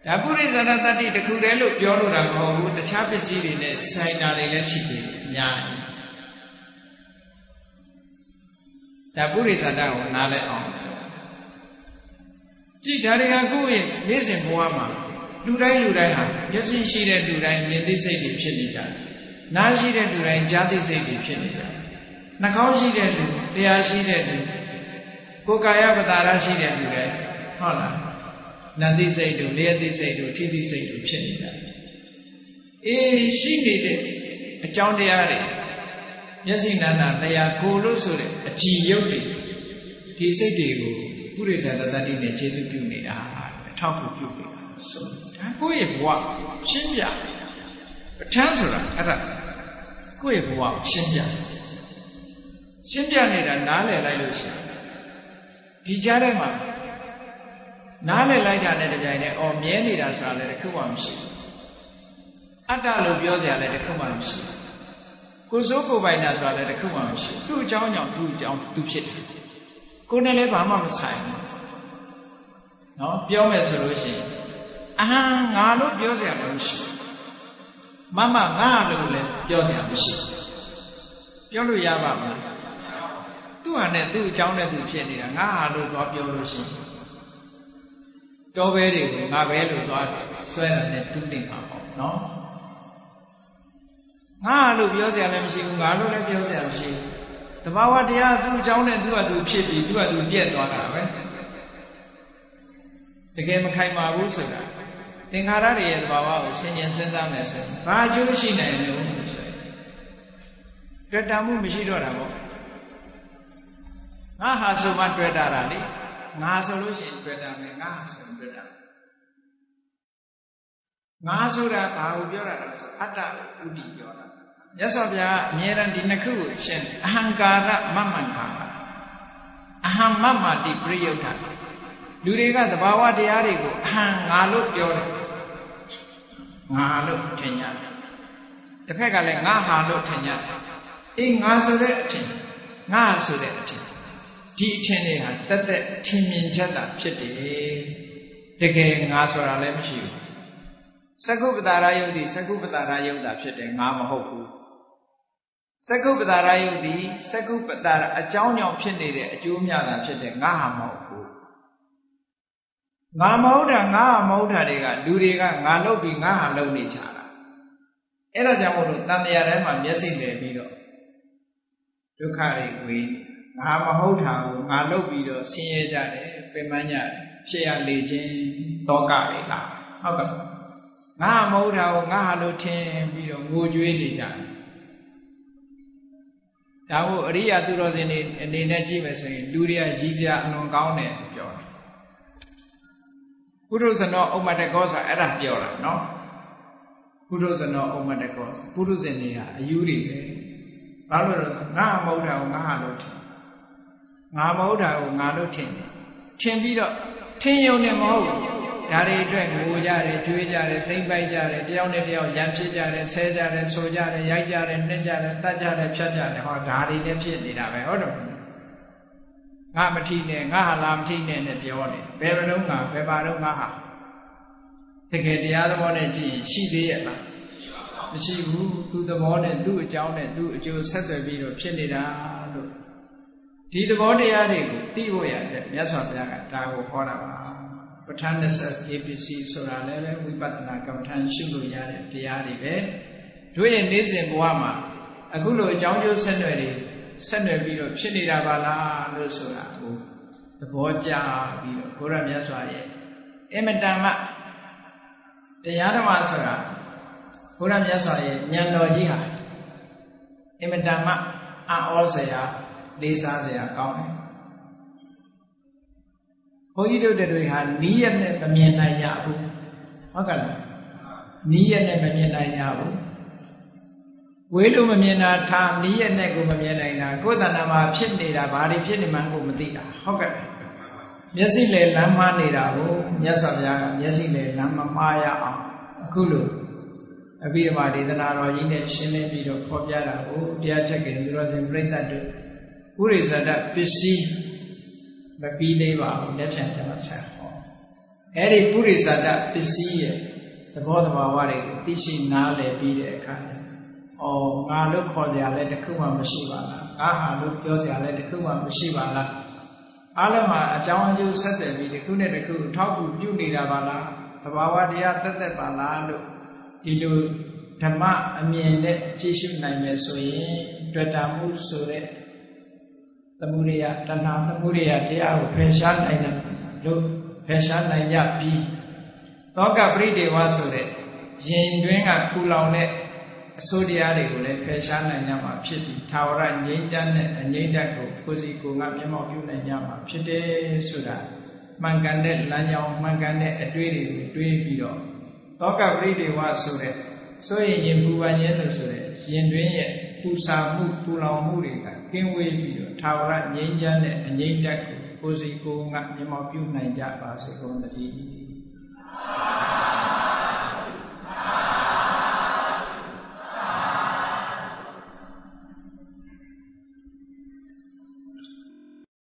ဒါပုရိသရတတ္တိတခုတည်းလို့ပြောလို့တာမဟုတ်ဘူးတခြားပစ္စည်းတွေနဲ့ဆိုင်တာတွေလည်းရှိတယ်အများကြီးဒါပုရိသတကိုနားလဲအောင်ကြည့်ဒါတွေကကိုယ့်ရဲ့နေ့စဉ်ဘဝမှာလူတိုင်းလူတိုင်းဟာမျက်စိရှိတဲ့လူတိုင်းမြင်သိစိတ်တွေဖြစ်နေကြတယ်နားရှိတဲ့လူတိုင်းကြားသိစိတ်တွေဖြစ်နေကြတယ်နှာခေါင်းရှိတဲ့လူတရားရှိတဲ့လူကိုယ်ကာယပတာရရှိတဲ့လူတွေဟုတ်လား နတ်သိစိတ်တို့လျက်သိစိတ်တို့ထိသိစိတ်တို့ဖြစ်နေကြတယ်အေးရှိနေတဲ့အကြောင်းတရားတွေမျက်စိနာနာတရားကိုလို့ဆိုတဲ့အကြည်ရုပ်တွေဒီစိတ်တွေကိုပုရိသတတ္တိနဲ့ခြေစွပြုနေတာအထောက်အကူပြုနေတာဆိုဒါကိုယ့်ရဲ့ဘဝရှင်းပြပဋ္ဌာန်းဆိုတာအဲ့ဒါကိုယ့်ရဲ့ဘဝရှင်းပြရှင်းပြနေတာနားလည်လိုက်လို့ရှိရင်ဒီကြားထဲမှာ နားလည်လိုက်တာနဲ့တပြိုင်တည်းအော်မြဲနေတာဆိုတာလည်းတစ်ခုမှမရှိဘူးအတ္တလို့ပြောစရာလည်းတစ်ခုမှမရှိဘူးကိုစိုးကိုပိုင်တာဆိုတာလည်းတစ်ခုမှမရှိဘူးသူ့အကြောင်းကြောင့်သူ့အကြောင်းသူဖြစ်တယ်ကိုယ်နဲ့လည်းဘာမှမဆိုင်ဘူးနော်ပြောမယ်ဆိုလို့ရှိရင်အာငါလို့ပြောစရာလည်းမရှိဘူးမမငါလို့လည်းပြောစရာမရှိဘူးပြောလို့ရပါမလားသူ့ဟာနဲ့သူ့အကြောင်းနဲ့သူဖြစ်နေတာငါဟာလို့သွားပြောလို့ရှိရင် တောဘဲတွေကိုငါပဲလို့သွားဆွဲတာနဲ့တူးတင်ပါပေါ့နော်ငါလို့ပြောစရာလည်းမရှိဘူးငါလို့လည်းပြောစရာမရှိဘူးတဘာဝတရားသူ့အကြောင်းနဲ့သူ့ဟာသူဖြစ်ပြီးသူ့ဟာသူပြက်သွားတာပဲတကယ်မခိုင်ပါဘူးဆိုတာသင်္ခါရတွေရဲ့တဘာဝကိုဆင်ញင်စဉ်းစားမယ်ဆိုရင်ဘာအကျိုးရှိနိုင်လို့ဆိုရင်တွေ့တာမှုမရှိတော့တာပေါ့ငါဟာဆိုမှတွေ့တာတာလေ ငါဆိုလို့ရှိရင်တွေ့တာမယ်ငါဆိုရင်တွေ့တာငါဆိုတာဘာကိုပြောတာလဲဆိုအတ္တကိုဥတည်ပြောတာမြတ်စွာဘုရားအမြဲတမ်းဒီနှစ်ခုကိုရှင်းအဟံကာရမမန္ကာအဟံမမတိပရိယုဒ္ဓလူတွေကသဘာဝတရားတွေကိုအဟံငါလို့ပြောတယ်ငါလို့ထင်ကြတယ်တစ်ဖက်ကလည်းငါဟာလို့ထင်ကြတယ်အေးငါဆိုတဲ့အထင်ငါဆိုတဲ့အထင် ဒီအထင်တွေဟာတက်တက်ထင်မြင်ချက်တာဖြစ်တယ်တကယ်ငါဆိုတာလည်းမရှိဘူးသက္ကုပ္ပတာရယုတ်ဒီသက္ကုပ္ပတာရယုတ်တာဖြစ်တယ်ငါမဟုတ်ဘူးသက္ကုပ္ပတာရယုတ်ဒီသက္ကုပ္ပတာအကြောင်းကြောင့်ဖြစ်နေတဲ့အကျိုးများတာဖြစ်တယ်ငါဟာမဟုတ်ဘူးငါမဟုတ်တာငါဟာမဟုတ်တာတွေကလူတွေကငါလုပ်ပြီးငါဟာလုပ်နေကြတာအဲ့ဒါကြောင့်မို့လို့တန်တရားထဲမှာမျက်စိလည်ပြီးတော့ဒုက္ခတွေဝေးငါ မဟုတ်တာကိုငါလုပ်ပြီးတော့ဆင်းရဲကြတယ်ပင်ပန်းကြတယ်ဖြစ်ရလေခြင်းတောကတွေလားဟုတ်ကဲ့ငါမဟုတ်တာကိုငါဟာလို့ထင်ပြီးတော့ငိုကြွေးနေကြတယ်ဒါကိုအရိယာသူတော်စင်တွေအနေနဲ့ကြည့်မယ်ဆိုရင်လူတွေကရည်စရာအလွန်ကောင်းတယ်ပြောတယ်ပုရုဇနောဥမ္မတကောဆိုတာအဲ့ဒါပြောတာနော်ပုရုဇနောဥမ္မတကောဆိုပုရုဇဉ်တွေကအယူတွေပဲဘာလို့လဲငါမဟုတ်တာကိုငါဟာလို့ထင် ငါမဟုတ်တာကိုငါလို့ထင်တယ်ထင်ပြီးတော့ထင်ယုံနဲ့မဟုတ်ဘူးဒါတွေအတွက်ငိုကြတယ်ကြွေးကြတယ်သိမ့်ပိုက်ကြတယ်တယောက်နဲ့တယောက်ရံဖြစ်ကြတယ်ဆဲကြတယ်ဆိုကြတယ်ရိုက်ကြတယ်နှက်ကြတယ်တတ်ကြတယ်ဖြတ်ကြတယ်ဟောဒါတွေလည်းဖြစ်နေတာပဲဟုတ်တယ်ငါမထီနဲ့ငါဟာလာမထီနဲ့နဲ့ပြောနေဘယ်မလုံးငါဘယ်ပါတော့ငါဟာတကယ်တရားသဘောနဲ့ကြည့်ရင်ရှိသေးရဲ့လားမရှိဘူးသူသဘောနဲ့သူ့အကြောင်းနဲ့သူ့အကျိုးဆက်သွယ်ပြီးတော့ဖြစ်နေတာလို့ ဒီသဘောတရားတွေကိုသိဖို့ရတဲ့မြတ်စွာဘုရားကဒါကိုဟောတာပါပဋ္ဌာန်း20 APC ဆိုတာလည်းပဲဝိပဿနာကမ္မထန်ရှုလို့ရတဲ့တရားတွေပဲတို့ရဲ့နေ့စဉ်ဘဝမှာအခုလိုအကြောင်းကျိုးဆက်နွယ်တွေဆက်နွယ်ပြီးတော့ဖြစ်နေတာပါလားလို့ဆိုတာကိုသဘောကျပြီးတော့ဘုရားမြတ်စွာရဲ့အမတန်မှတရားဓမ္မဆိုတာဘုရားမြတ်စွာရဲ့ဉာဏ်တော်ကြီးဟာအမတန်မှအံ့ဩစရာ လေးစားစရာကောင်းတယ်ဘုန်းကြီးတို့တွေဟာနီးရက်နဲ့မမြင်နိုင်ကြဘူးဟုတ်ကဲ့လားနီးရက်နဲ့မမြင်နိုင်ကြဘူးဝေးလို့မမြင်တာထားနီးရက်နဲ့ကိုမမြင်နိုင်တာကိုယ်တဏ္ဍာမှာဖြစ်နေတာဘာတွေဖြစ်နေမှန်းကိုမသိတာဟုတ်ကဲ့မျက်စိလေလမ်းမနေတာကိုမြတ်စွာဘုရားကမျက်စိလေလမ်းမမှားရအောင်အခုလို့အဘိဓမ္မာဒေသနာတော်ကြီးနဲ့ရှင်းလင်းပြီးတော့ဖော်ပြတာကိုတရားချက်ကင်သူတော်စင်ပြိဿတ်တို့ ဥရိဇာတပစ္စည်းမပြီးသေးပါဘူးလက်ဖြန်ကျမှဆက်ဟောအဲ့ဒီပုရိသတပစ္စည်းရဲ့သဘောတဘာဝတွေကိုသိရှိနားလည်ပြီးတဲ့အခါဩငါလို့ခေါ်စရာလည်းတခုမှမရှိပါလားငါဟာလို့ပြောစရာလည်းတခုမှမရှိပါလားအလုံးမှာအကြောင်းအကျိုးဆက်တယ်ပြီးတခုနဲ့တခုထောက်ကူပြုနေတာပါလားသသဘာဝတရားတက်တက်ပါလားလို့ဒီလိုဓမ္မအမြင်နဲ့ကြည့်ရှုနိုင်မယ်ဆိုရင်တွေ့တာမှုဆိုတဲ့သ မုဒိယတဏှာသမုဒိယတရားကိုဖယ်ရှားနိုင်တယ်လို့ဖယ်ရှားနိုင်ရပြီးသောကပရိဒေဝဆိုတဲ့ရင်တွင်းကပူလောင်တဲ့အစိုးတရားတွေကိုလည်းဖယ်ရှားနိုင်ကြမှာဖြစ်ပြီးသာဝရငြိမ့်တတ်တဲ့အငြိမ့်တတ်ကိုကိုယ်စီကိုယ်ကမျက်မှောက်ပြုနိုင်ကြမှာဖြစ်တယ်ဆိုတာမှန်ကန်တဲ့လမ်းကြောင်းမှန်ကန်တဲ့အတွေ့အတွေကိုတွေးပြီးတော့သောကပရိဒေဝဆိုတဲ့ဆိုရင်ရင်ပူပန်ခြင်းလို့ဆိုတဲ့ရင်တွင်းရဲ့ပူစာမှုပူလောင်မှုတွေကကင်းဝေးပြီးတော့ ထာဝရငြိမ်းချမ်းတဲ့အငြိမ့်တက်ကိုကိုယ်စီကိုယ်ငါမျက်မှောက်ပြုနိုင်ကြပါစေကုန်သတည်း